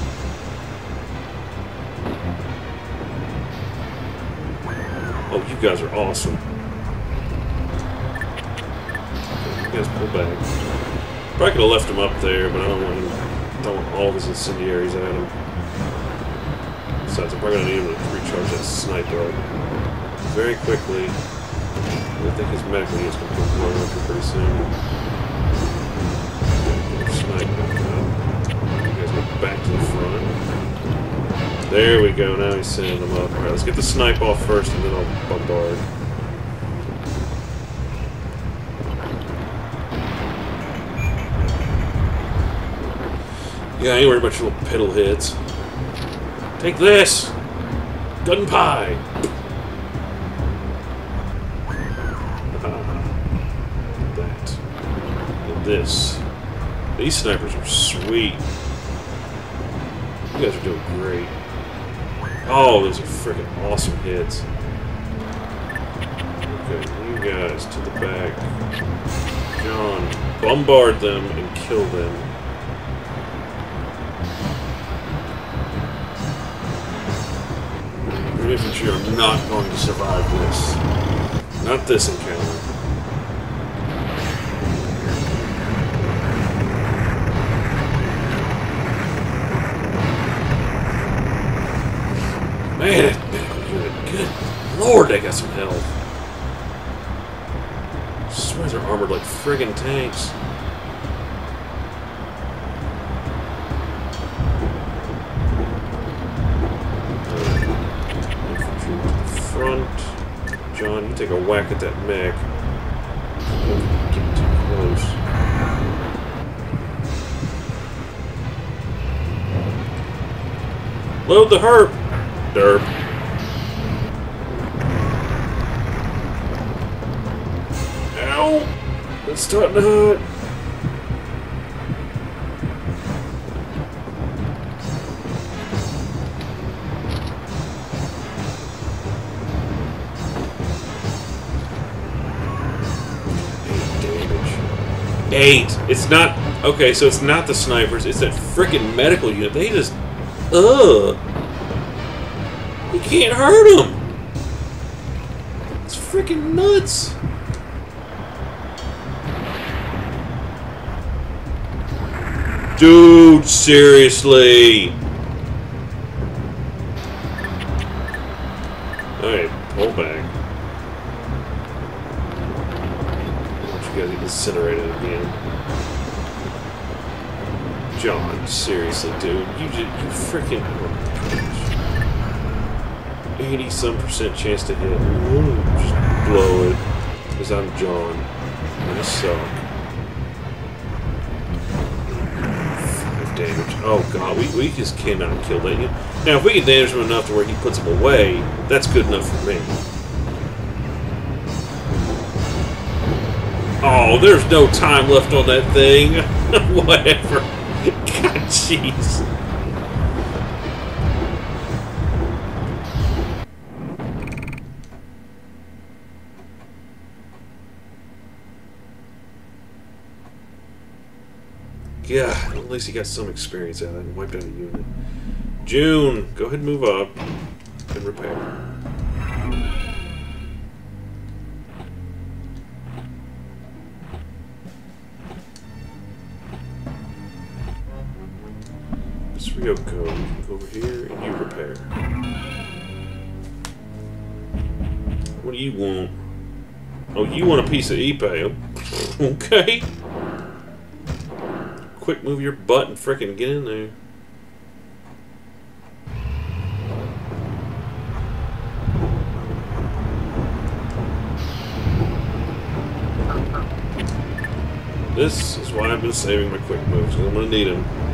Oh, you guys are awesome. Guys pull back. Probably could have left him up there, but I don't want him throwing all his incendiaries at him. Besides, I'm probably to need him to recharge that sniper very quickly. I think his medical going to come running up pretty soon. Snipe back. You guys go back to the front. There we go, now he's sending them up. Alright, let's get the snipe off first and then I'll bombard. Yeah, I ain't worried about your little piddle hits. Take this! Gun pie! that. And this. These snipers are sweet. You guys are doing great. Oh, those are freaking awesome hits. Okay, you guys to the back. John, bombard them and kill them. Your infantry are not going to survive this. Not this encounter. Man, that medical unit, good lord, they got some health. I swear they're armored like friggin' tanks. Whack at that mech. Get too close. Load the herp! Derp. Ow! It's starting to hurt. Eight! It's not... Okay, so it's not the snipers, it's that freaking medical unit. They just... Ugh! You can't hurt them. It's freaking nuts. Dude, seriously. Alright, pull back. You guys get incinerated dude. You just, you freaking... 80 some percent chance to hit. Just blow it. Because I'm John. I suck. Five damage. Oh god, we, we just cannot kill that. Now, if we can damage him enough to where he puts him away, that's good enough for me. Oh, there's no time left on that thing. Whatever. Jeez. Yeah, at least he got some experience out of it and wiped out a unit. June, go ahead and move up and repair. Ryoko, go over here and you repair. What do you want? Oh, you want a piece of Ipe? Okay. Quick, move your butt and frickin' get in there. This is why I've been saving my quick moves, because I'm to need them.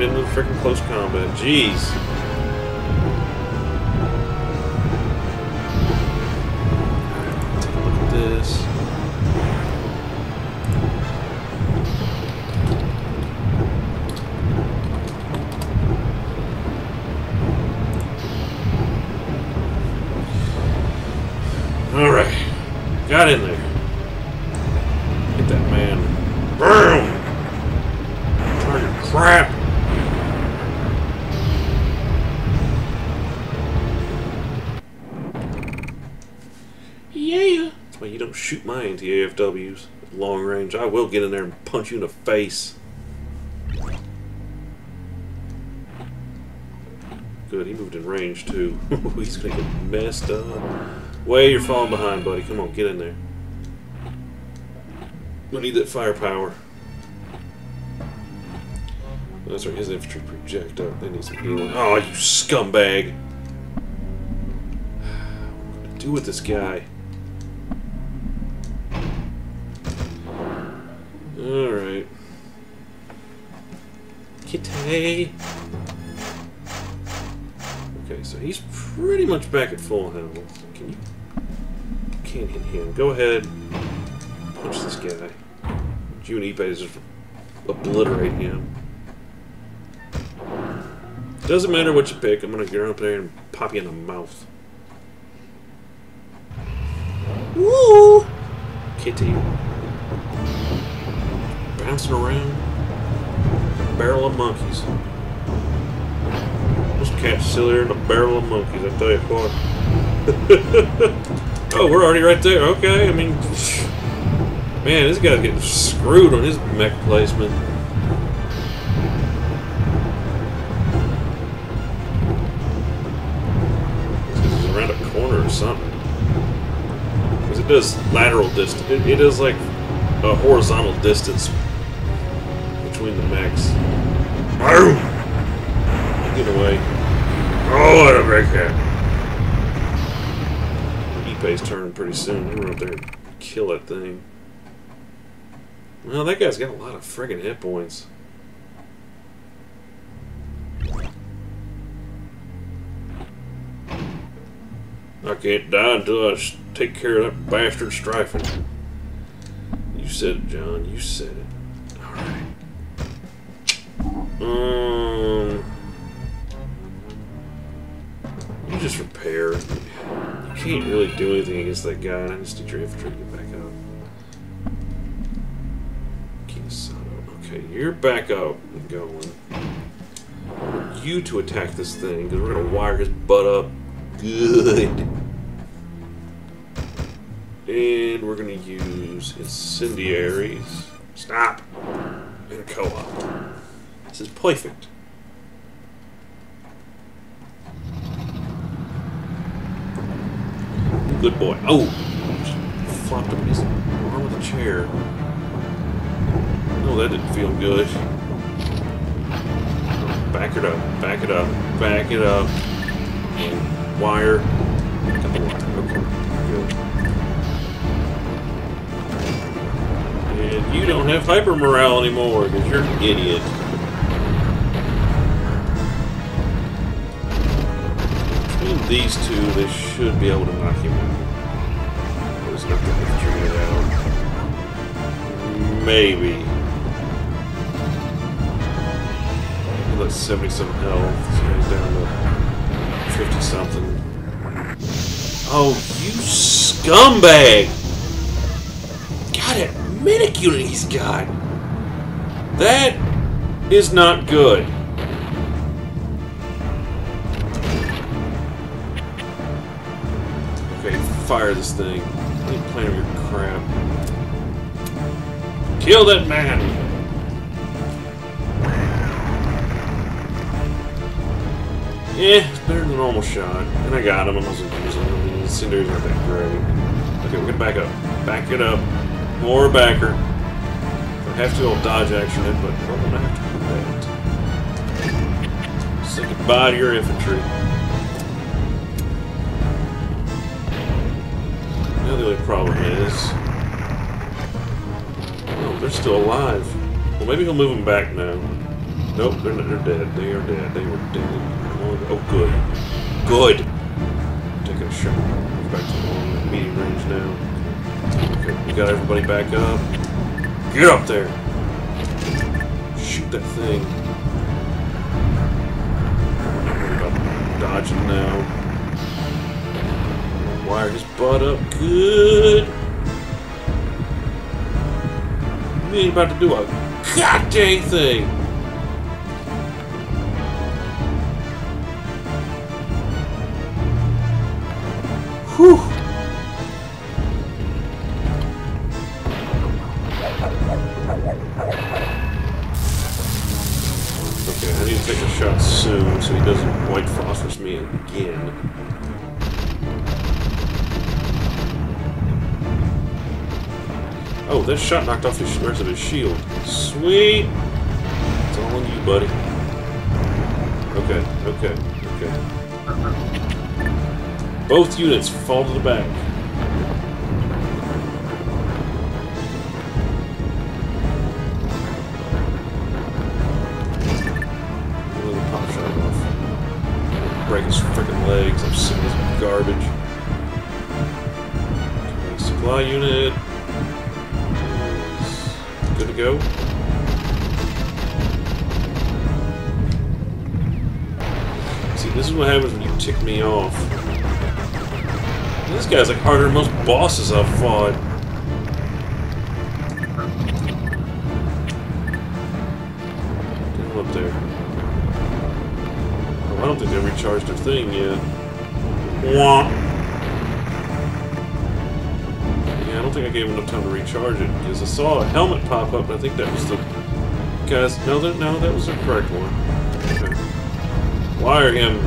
Right into freaking close combat. Jeez. Take a look at this. All right, got in there. anti-AFWs long range. I will get in there and punch you in the face. Good, he moved in range too. He's gonna get messed up. Way, you're falling behind, buddy. Come on, get in there. We need that firepower. Oh, that's right, his infantry project up. They need some healing. Oh, you scumbag! What do with this guy? Alright. Kitty! Okay, so he's pretty much back at full health. Can you... Can't hit him. Go ahead. Punch this guy. You and Ipe just obliterate him. Doesn't matter what you pick, I'm gonna get up there and pop you in the mouth. Woo! Kitty. Bouncing around. Barrel of monkeys. Those cats sillier than a barrel of monkeys, I tell you what. oh, we're already right there. Okay, I mean, man, this guy's getting screwed on his mech placement. This is around a corner or something. Because it does lateral distance. It, it is like a horizontal distance between the mechs. Boom! Get away. Oh, what a big hit. Ipe's turning pretty soon. I'm gonna up there and kill that thing. Well, that guy's got a lot of friggin' hit points. I can't die until I take care of that bastard strifing. You said it, John. You said it. Alright. Um. You just repair. You can't really do anything against that guy, I just need your infantry to get back up. Okay, you're back up and going. I want you to attack this thing, because we're going to wire his butt up good. And we're going to use incendiaries. Stop! And co-op. Is perfect. Good boy. Oh! Flopped him his arm with a chair. Oh, that didn't feel good. Back it up. Back it up. Back it up. Wire. Okay. And you don't have hyper morale anymore because you're an idiot. These two, they should be able to knock him out. There's not the infantry get. Maybe. That's 70 some health. This guy's down to 50 something. Oh, you scumbag! God, that medic he's got! That is not good. Fire this thing. I ain't playing with your crap. Kill that man! Yeah, it's better than a normal shot. And I got him. I wasn't using him. Incendiaries aren't that great. Okay, we're gonna back up. Back it up. More backer. I have to, I'll dodge action it, but we're gonna have to do that. Say goodbye to your infantry. Now the only problem is... Oh, they're still alive. Well, maybe he'll move them back now. Nope, they're, not, they're dead. They are dead. They were dead. Oh, good. Good. Taking a shot. Back to long medium range now. Okay, we got everybody back up. Get up there. Shoot that thing. Dodging now. Wire his butt up. Good. You ain't about to do a god dang thing. Shot knocked off his rest of his shield. Sweet! It's all on you, buddy. Okay, okay, okay. Both units fall to the back. Pop shot off. Break his freaking legs. I'm sick of this garbage. Supply unit. Go. See, this is what happens when you tick me off. This guy's like harder than most bosses I've fought. Get up there. Oh, I don't think they recharged their thing yet. Wah. Think I gave him enough time to recharge it because I saw a helmet pop up. I think that was the guys. No, that no, that was the correct one. Okay. Wire him.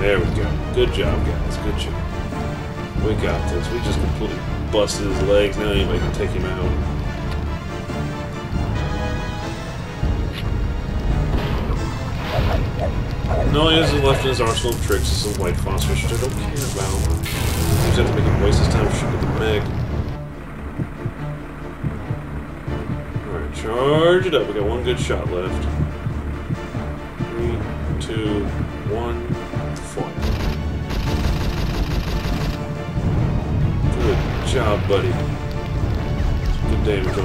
There we go. Good job, guys. Good job. We got this. We just completely busted his legs. Now anybody can take him out. No, he has left in his arsenal of tricks is some white phosphorus, which I don't care about. To have to make him waste his time shooting the meg. Alright, charge it up. We got one good shot left. Three, two, one, fire. Good job, buddy. Good damage on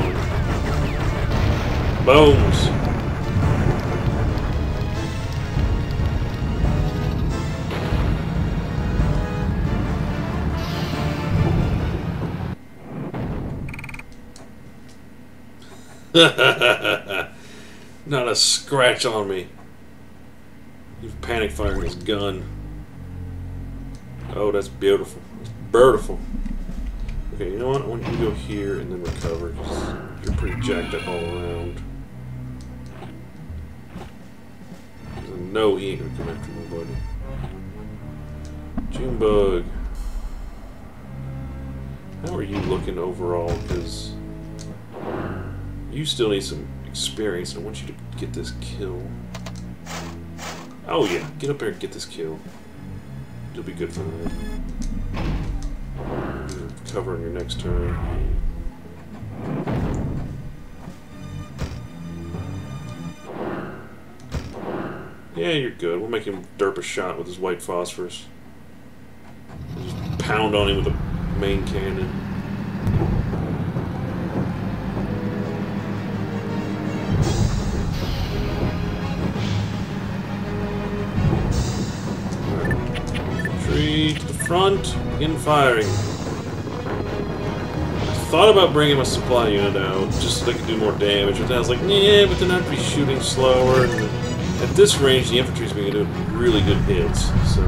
him. Bones! Not a scratch on me. You've panic firing his gun. Oh, that's beautiful. That's beautiful. Okay, you know what? I want you to go here and then recover. You're pretty jacked up all around. I know he ain't gonna come after my buddy. Junebug. How are you looking overall? Because you still need some experience, I want you to get this kill. Oh yeah, get up there and get this kill. You'll be good for that. Cover on your next turn. Yeah, you're good. We'll make him derp a shot with his white phosphorus. Just pound on him with a main cannon. Retreat to the front, begin firing. I thought about bringing my supply unit out, just so they could do more damage, but then I was like, yeah, but then I'd be shooting slower, and at this range, the infantry's going to do really good hits, so...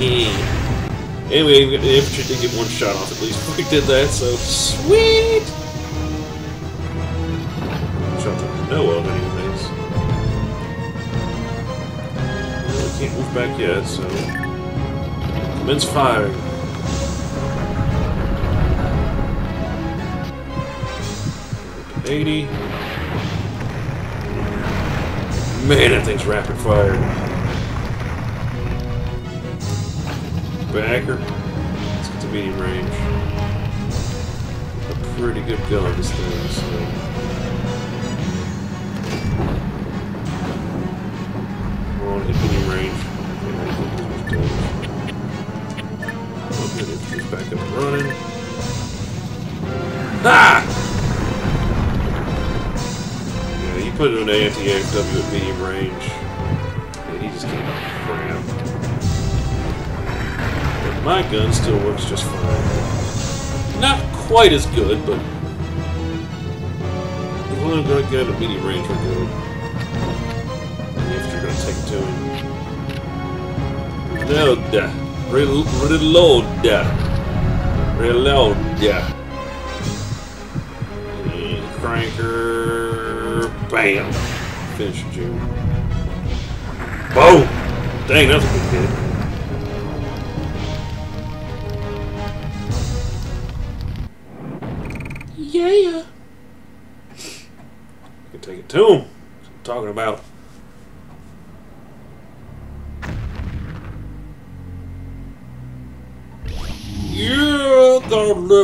anyway, the infantry did get one shot off at least. We did that, so sweet! To no of, anyways. Well, we can't move back yet, so. Commence firing. 80. Man, that thing's rapid fire. Backer. Let's get to medium range. A pretty good gun, this thing, so. We're on hit medium range. Infantry's back up and running. Ah! Yeah, you put an anti-AFW at medium range, my gun still works just fine. Not quite as good, but if I'm going to get a medium range, we're good. If you're to take to him. Reload. Re reload. Reload. Cranker. Bam. Finish June. Boom! Dang, that's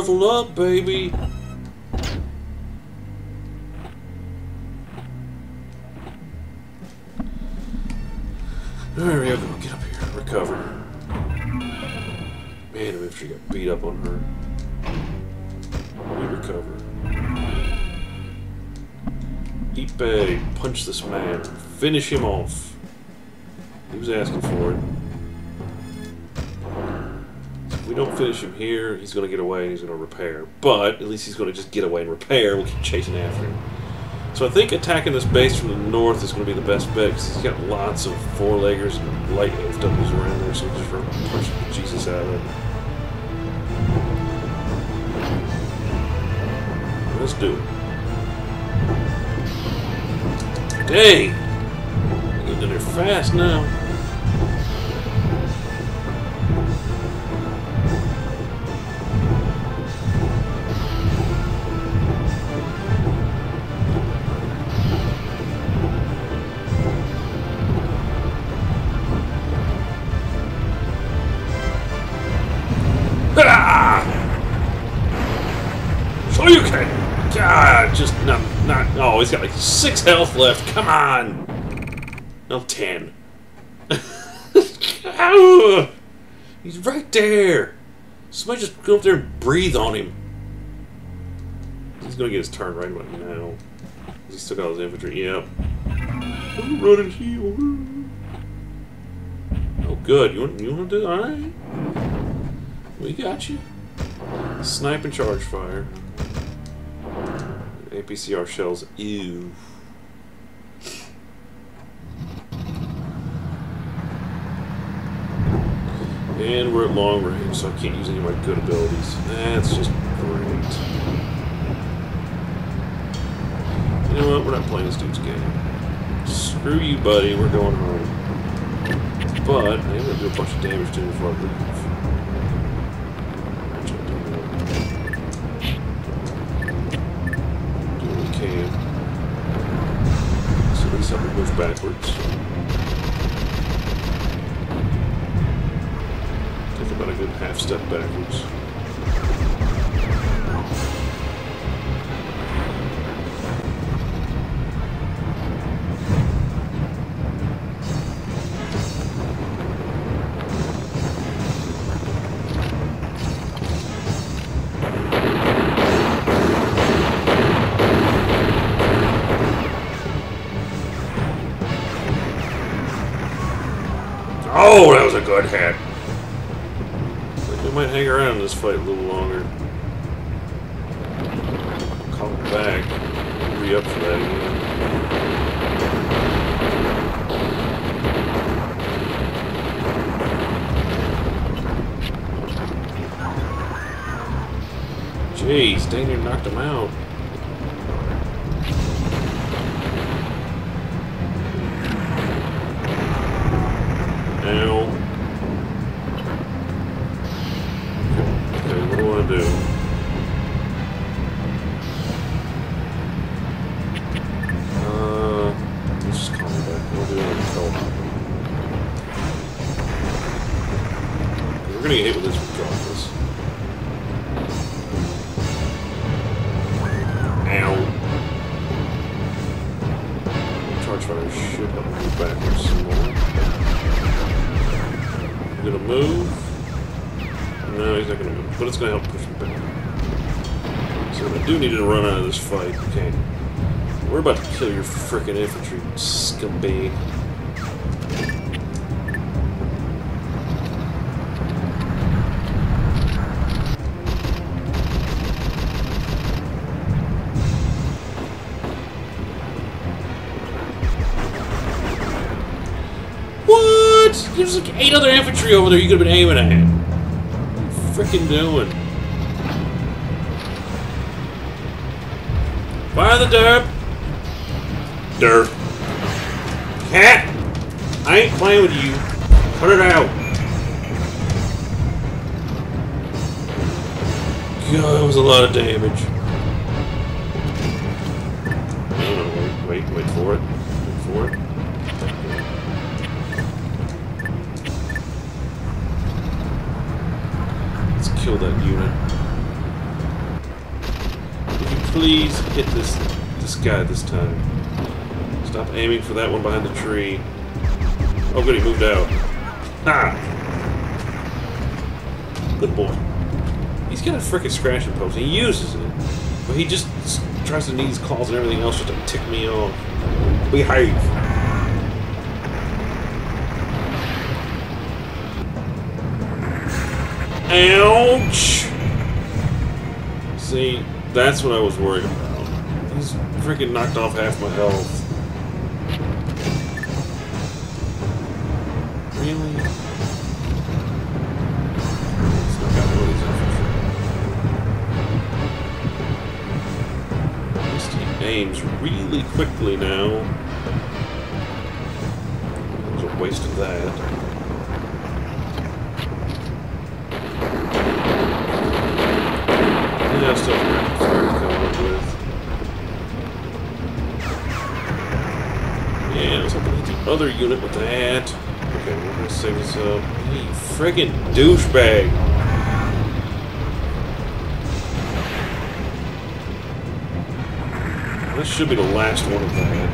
up, baby. Alright, Ryoko, get up here. and Recover. Man, the infantry got beat up on her. We recover. Ippei, punch this man. Finish him off. He was asking for it. Finish him here, he's going to get away and he's to repair. But, at least he's going to just get away and repair. We'll keep chasing after him. So I think attacking this base from the north is going to be the best bet because he's got lots of four-leggers and light AFWs around there, so just run punch Jesus out of it. Let's do it. Dang! Getting in there fast now. Six health left. Come on. No, ten. he's right there. Somebody just go up there and breathe on him. He's gonna get his turn right about now. He's still got his infantry. Yep. I'm running heal. Oh, good. You want you want to do all right? We got you. Snipe and charge fire. APCR shells. Ew. And we're at long range, so I can't use any of my good abilities. That's just great. You know what? We're not playing this dude's game. Screw you, buddy. We're going home. But I am going to do a bunch of damage to him before I leave. Do what we can. So at least I can move backwards. Take about a good frickin' infantry, scumbag. What? There's like eight other infantry over there you could have been aiming at. What are you frickin' doing? Fire the derp! Derp. Cat! I ain't playing with you. Put it out. God, that was a lot of damage. For that one behind the tree. Oh, good, he moved out. Ah! Good boy. He's got a frickin' scratching post. He uses it, but he just tries to need his claws and everything else just to tick me off. Behave. Ouch! See, that's what I was worried about. He's freaking knocked off half my health. Least really quickly now. Was a waste of that. Yeah, up with. Yeah, to hit the other unit with that. Okay, we're gonna save this up. You friggin' douchebag! Should be the last one of that.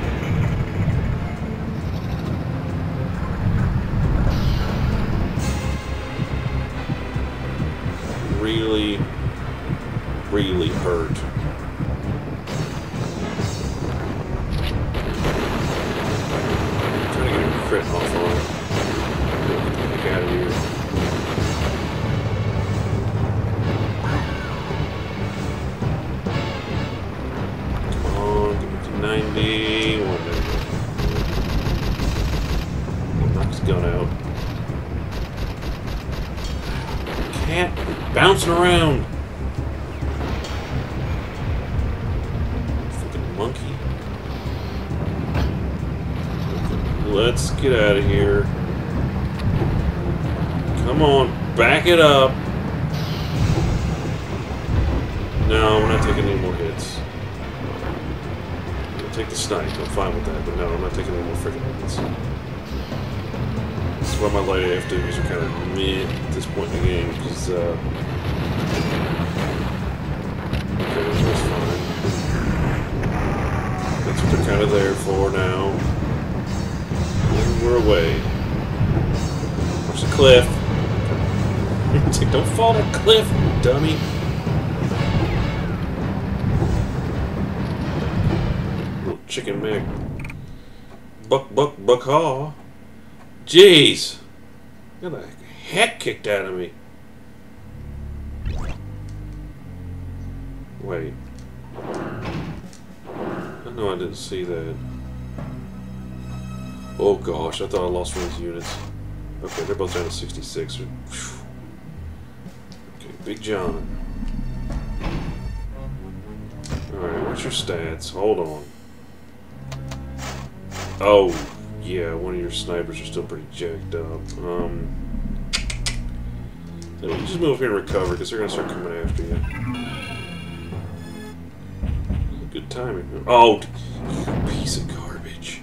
Really, really hurt. I'm trying to get a crit off on bouncing around. Fucking monkey. Let's get out of here. Come on, back it up. No, we're not taking any more hits. I'll take the snipe. I'm fine with that, but no, I'm not taking any more freaking hits. This is why my light AFWs are kind of meh at this point in the game, because, uh... kind of there for now. And we're away. There's a cliff. It's like, don't fall that cliff, dummy. Little chicken Mick. Buck, buck, buck, haw. Jeez. Got the heck kicked out of me. Wait. Didn't see that. Oh gosh, I thought I lost one of these units. Okay, they're both down to 66. Phew. Okay, Big John. Alright, what's your stats? Hold on. Oh, yeah, one of your snipers are still pretty jacked up. Um, so you just move here and recover, because they're going to start coming after you. Oh, you piece of garbage.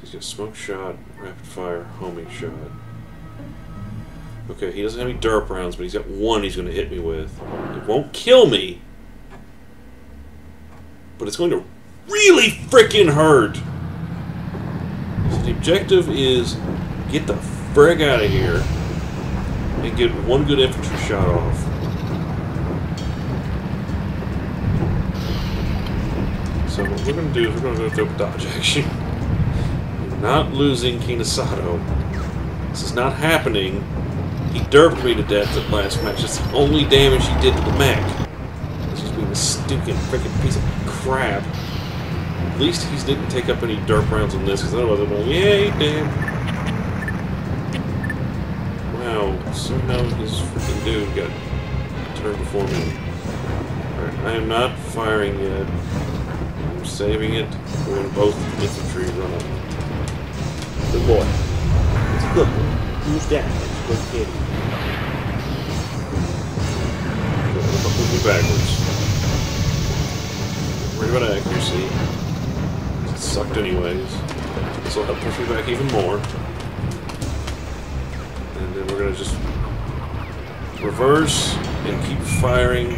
He's got smoke shot, rapid fire, homing shot. Okay, he doesn't have any derp rounds, but he's got one he's going to hit me with. It won't kill me, but it's going to really freaking hurt. So the objective is get the frig out of here and get one good infantry shot off. So what we're going to do is we're going to go through a dodge action. We're not losing Kinasato. This is not happening. He derped me to death at last match. That's the only damage he did to the mech. He's just being a stupid freaking piece of crap. At least he didn't take up any derp rounds on this, because otherwise be like, yay, damn. Wow, somehow this freaking dude got turned before me. Alright, I am not firing yet. I'm saving it for when both infantry run up. Good boy. It's a good boy. Who's that? Good kid. Move me backwards. Worry about accuracy. It sucked anyways. This will help push me back even more then we're going to just reverse and keep firing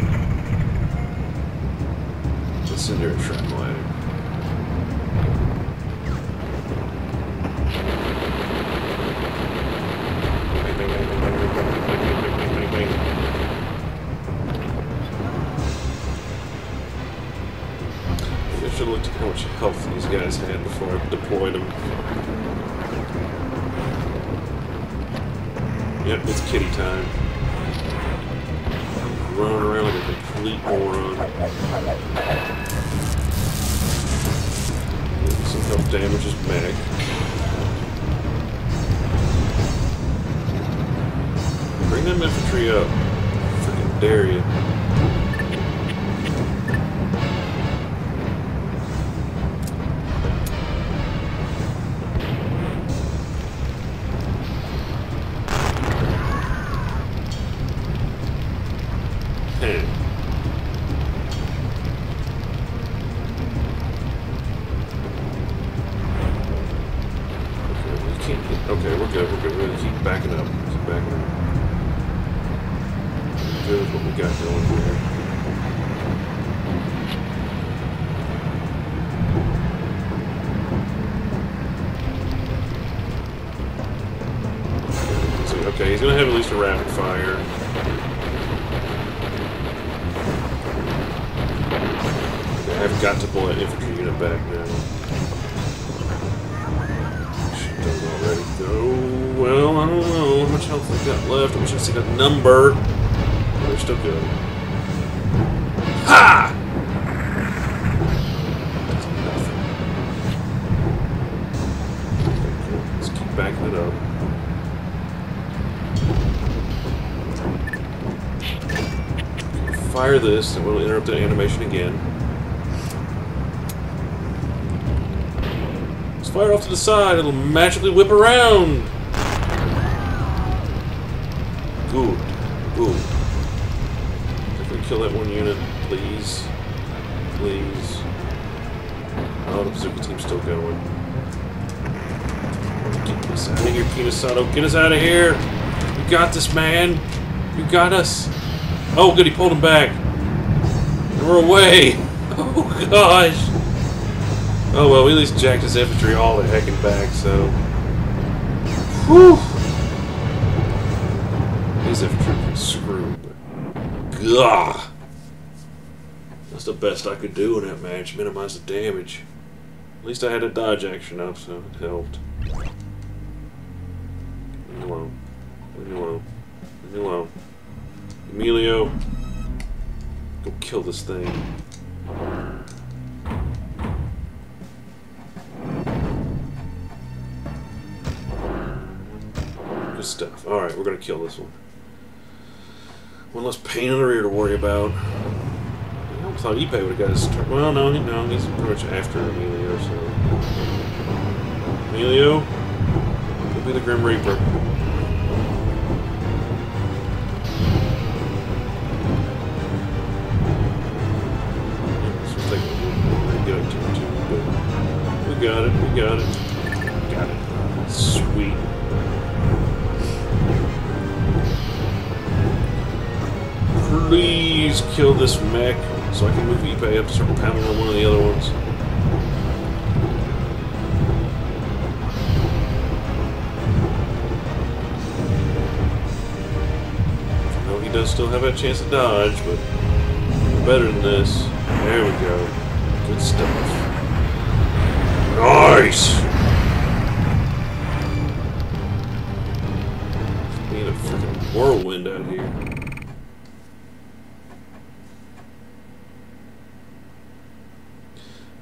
the cinder trap line. I should look at how much health these guys had before I deployed them. Yep, it's kitty time. Running around like a complete moron. Some health damage is medic. Bring them infantry up. Freaking dare you. Fire this, and we'll interrupt the animation again. Let's fire off to the side, it'll magically whip around! Good. Good. If we kill that one unit, please. Please. Oh, the Bazooka team's still going. Get us out of here. Get us out of here! You got this, man! You got us! Oh, good, he pulled him back. And away! Oh, gosh! Oh, well, we at least jacked his infantry all the heckin' back, so... Whew! His infantry was screwed, but... Gah! That's the best I could do in that match, minimize the damage. At least I had a dodge action up, so it helped. Leave me alone. Leave me alone. Leave me alone. Emilio, kill this thing. Good stuff. Alright, we're gonna kill this one. One less pain in the rear to worry about. I thought Ippei would have got his turn. Well, no, no, he's pretty much after Emilio, so. Emilio, you'll be the Grim Reaper. We got it, we got it. Got it. Sweet. Please kill this mech so I can move Ippei up to start pounding on one of the other ones. No, he does still have a chance to dodge, but better than this. There we go. Good stuff. Nice! Being a freaking whirlwind out here.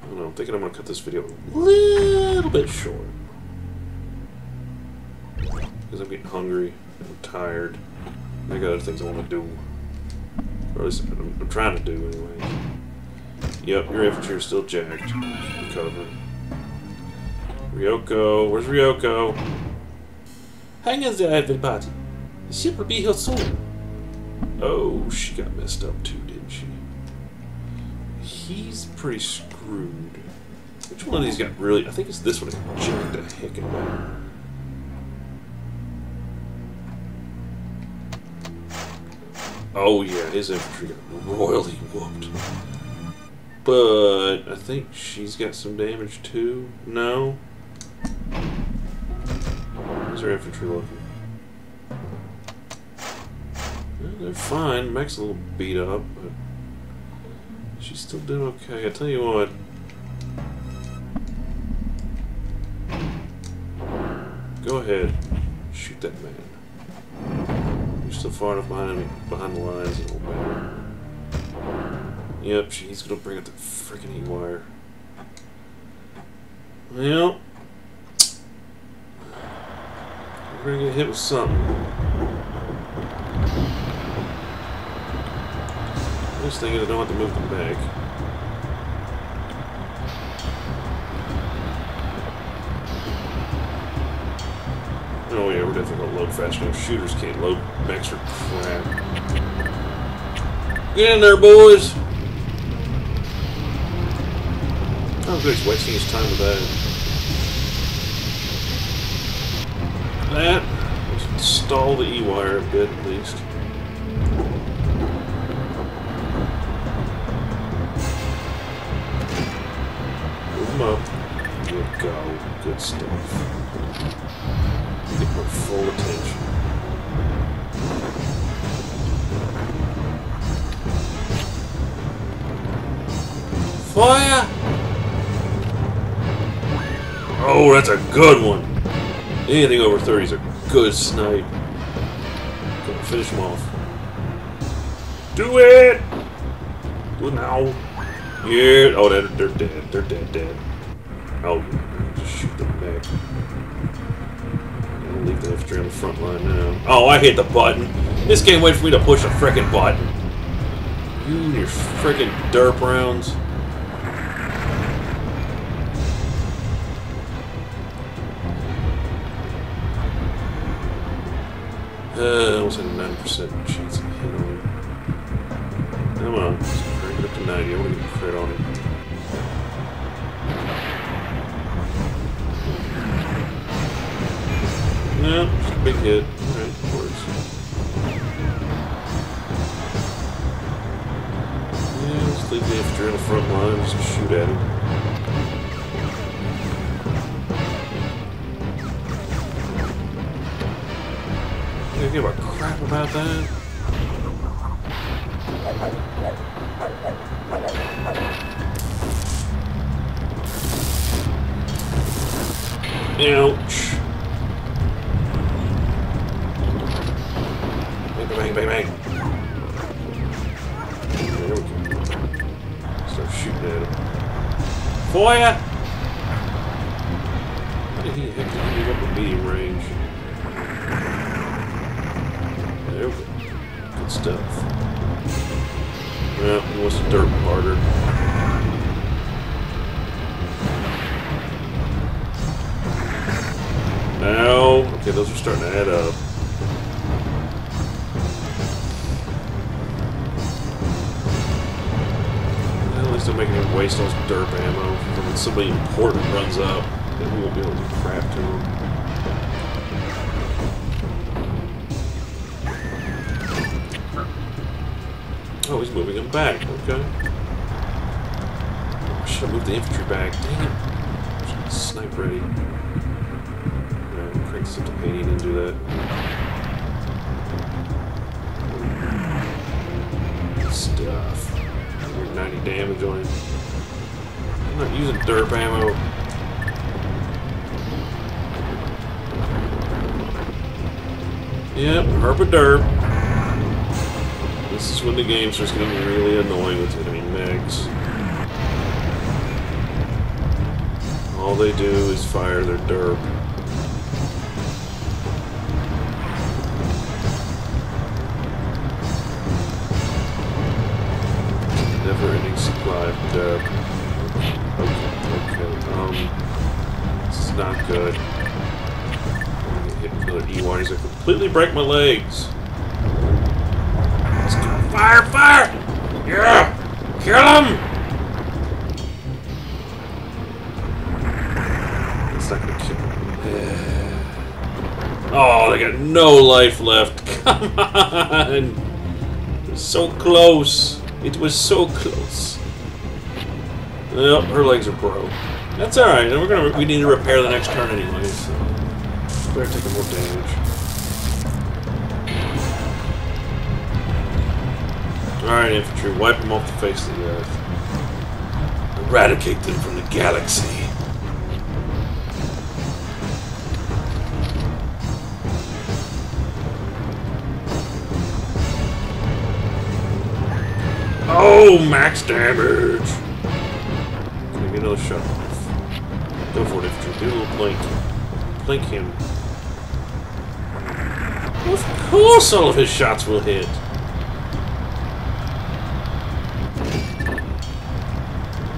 I don't know, I'm thinking I'm gonna cut this video a little bit short. Because I'm getting hungry, I'm tired, I got other things I want to do. Or at least I'm, I'm trying to do anyway. Yep, your infantry is still jacked. Recover. Ryoko, where's Ryoko? Hang in there, everybody. The ship will be here soon. Oh, she got messed up too, didn't she? He's pretty screwed. Which one of these got really... I think it's this one that jacked the heck out of. Oh yeah, his infantry got royally whooped. But I think she's got some damage too. No? How's her infantry looking? They're fine. Mech's a little beat up, but she's still doing okay. I tell you what. Go ahead. Shoot that man. You're still far enough behind behind the lines. Yep, she's gonna bring up the freaking heat wire. Well, we're gonna get hit with something. This thing is I don't have to move them back. Oh yeah, we're definitely gonna load fast enough. Shooters can't load for crap. Get in there, boys! Good. He's wasting his time with that. That. Let's stall the E-wire a bit, at least. Move him up. Good go. Good stuff. Get my full attention. Fire! Oh, that's a good one. Anything over 30 is a good snipe. Finish him off. Do it! Do it now. Yeah. Oh, they're, they're dead. They're dead, dead. Oh, just shoot them back. I'll leave the infantry on the front line now. Oh, I hit the button. This can't wait for me to push a frickin' button. You and your frickin' derp rounds. Uh, almost had stuff. He wants to dirt harder. Now, okay, those are starting to add up. At least I'm making him waste all his derp ammo. When somebody important runs up, then we won't be able to crap to him. Oh, he's moving him back. Okay. Oh, I should have moved the infantry back. Dang it. Snipe ready. Crank to 80 and do that. Stuff. 90 damage on him. I'm not using derp ammo. Yep, herp a derp. This is when the game starts getting really annoying with enemy megs. All they do is fire their derp. Never ending supply of derp. Okay, okay, um. This is not good. I'm gonna hit another E1s that completely break my legs. Life left. Come on! So close. It was so close. Well, her legs are broke. That's alright. We're gonna we need to repair the next turn anyway, so better take more damage. Alright, infantry, wipe them off the face of the earth. Eradicate them from the galaxy. Oh, max damage! Give me another shot? Go for it, infantry. Do a little blink. Blink him. Of course all of his shots will hit.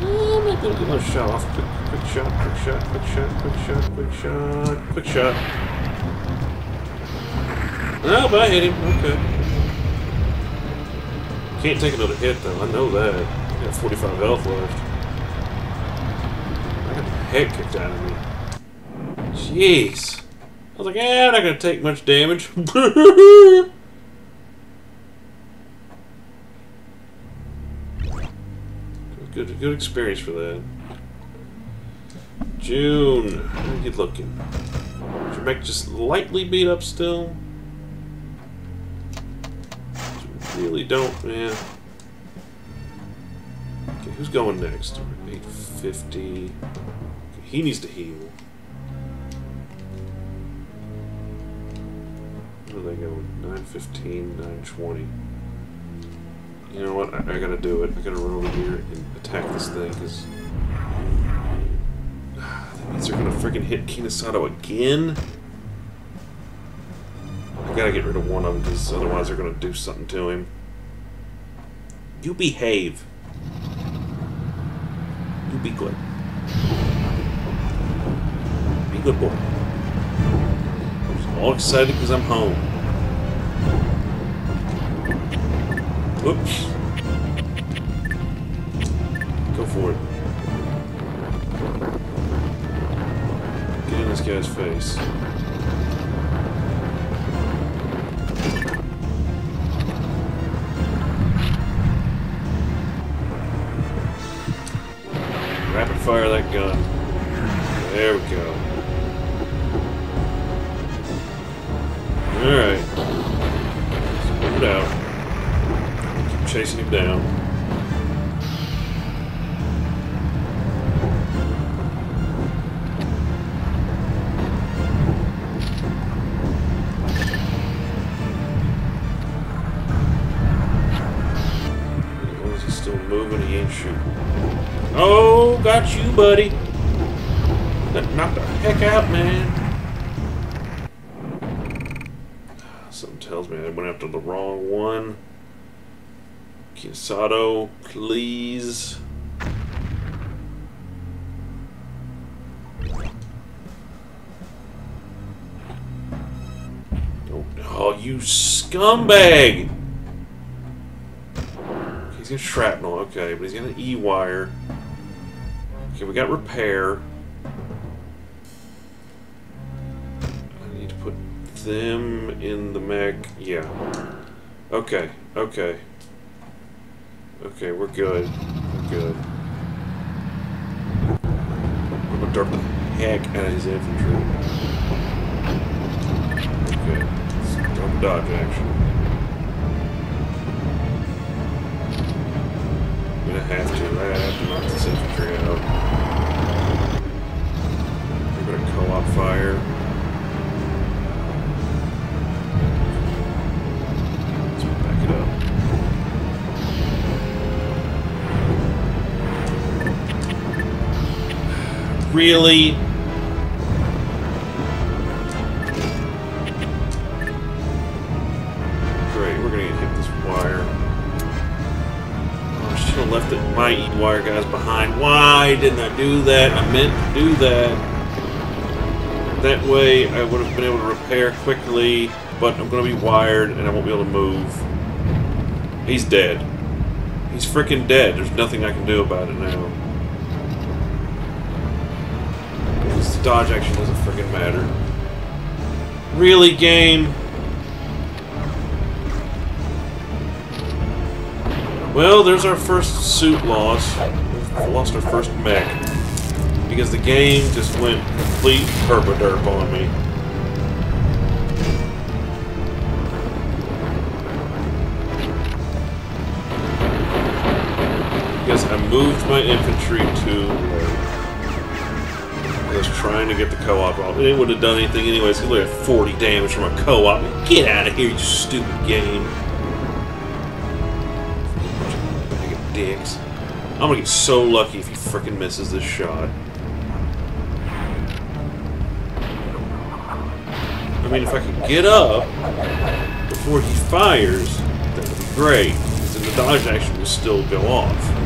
Oh, I'm not gonna get another shot off. Quick, quick shot, quick shot, quick shot, quick shot, quick shot, quick shot. No, but I hit him. Okay. Can't take another hit though. I know that. I got 45 health left. I got the heck kicked out of me. Jeez. I was like, eh, I'm not gonna take much damage. good, good experience for that. June, how you looking? Is your mech just lightly beat up still? Really don't, yeah. Okay, who's going next? 850. Okay, he needs to heal. Where are they going? 915, 920. You know what? I, I gotta do it. I gotta run over here and attack this thing, because... That means they're gonna freaking hit Kinasato again? I gotta get rid of one of them, because otherwise they're gonna do something to him. You behave. You be good. Be good boy. I'm all excited because I'm home. Oops. Go for it. Get in this guy's face. Fire that gun. There we go. Alright. Let's it out. Keep chasing him down. Got you, buddy. Knocked the heck out, man. Something tells me I went after the wrong one. Kisato, please. Oh, you scumbag! He's got shrapnel, okay, but he's got an E-wire. Okay, we got repair. I need to put them in the mech. Yeah. Okay, okay. Okay, we're good. We're good. I'm gonna dart the heck out of his infantry. Okay. Double dodge action. Gonna have to. To knock this infantry out. We're gonna co-op fire. Let's back it up. Really? Wire guys behind. Why didn't I do that? I meant to do that. That way I would have been able to repair quickly, but I'm gonna be wired and I won't be able to move. He's dead. He's freaking dead. There's nothing I can do about it now. This dodge action doesn't freaking matter. Really, game? Well, there's our first suit loss. We lost our first mech. Because the game just went complete herpaderp on me. Because I moved my infantry late. I was trying to get the co-op off. It wouldn't have done anything anyways. He only had 40 damage from a co-op. Get out of here, you stupid game. I'm gonna get so lucky if he frickin' misses this shot. I mean, if I could get up before he fires, that would be great. Because then the dodge action will still go off.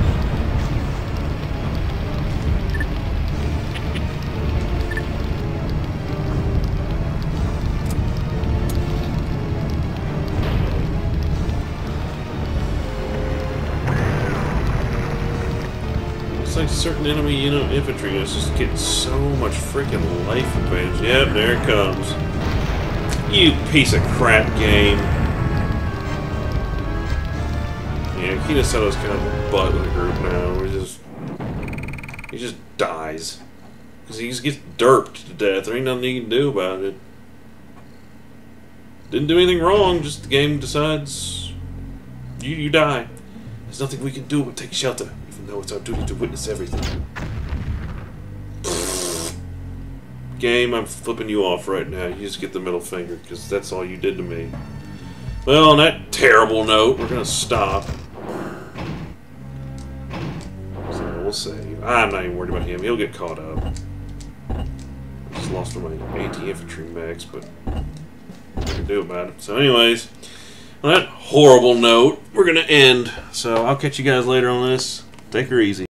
Certain enemy, you know, infantry units just get so much freaking life advantage. Yep, there it comes. You piece of crap game. Yeah, Kinaseto's kind of a butt of the group now. He just he just dies because he just gets derped to death. There ain't nothing he can do about it. Didn't do anything wrong. Just the game decides you you die. There's nothing we can do but take shelter, though it's our duty to witness everything. Game, I'm flipping you off right now. You just get the middle finger, because that's all you did to me. Well, on that terrible note, we're to stop. So we'll save. I'm not even worried about him. He'll get caught up. Just lost one of my anti-infantry mechs, but what can do about it. So anyways, on that horrible note, we're to end. So I'll catch you guys later on this. Take her easy.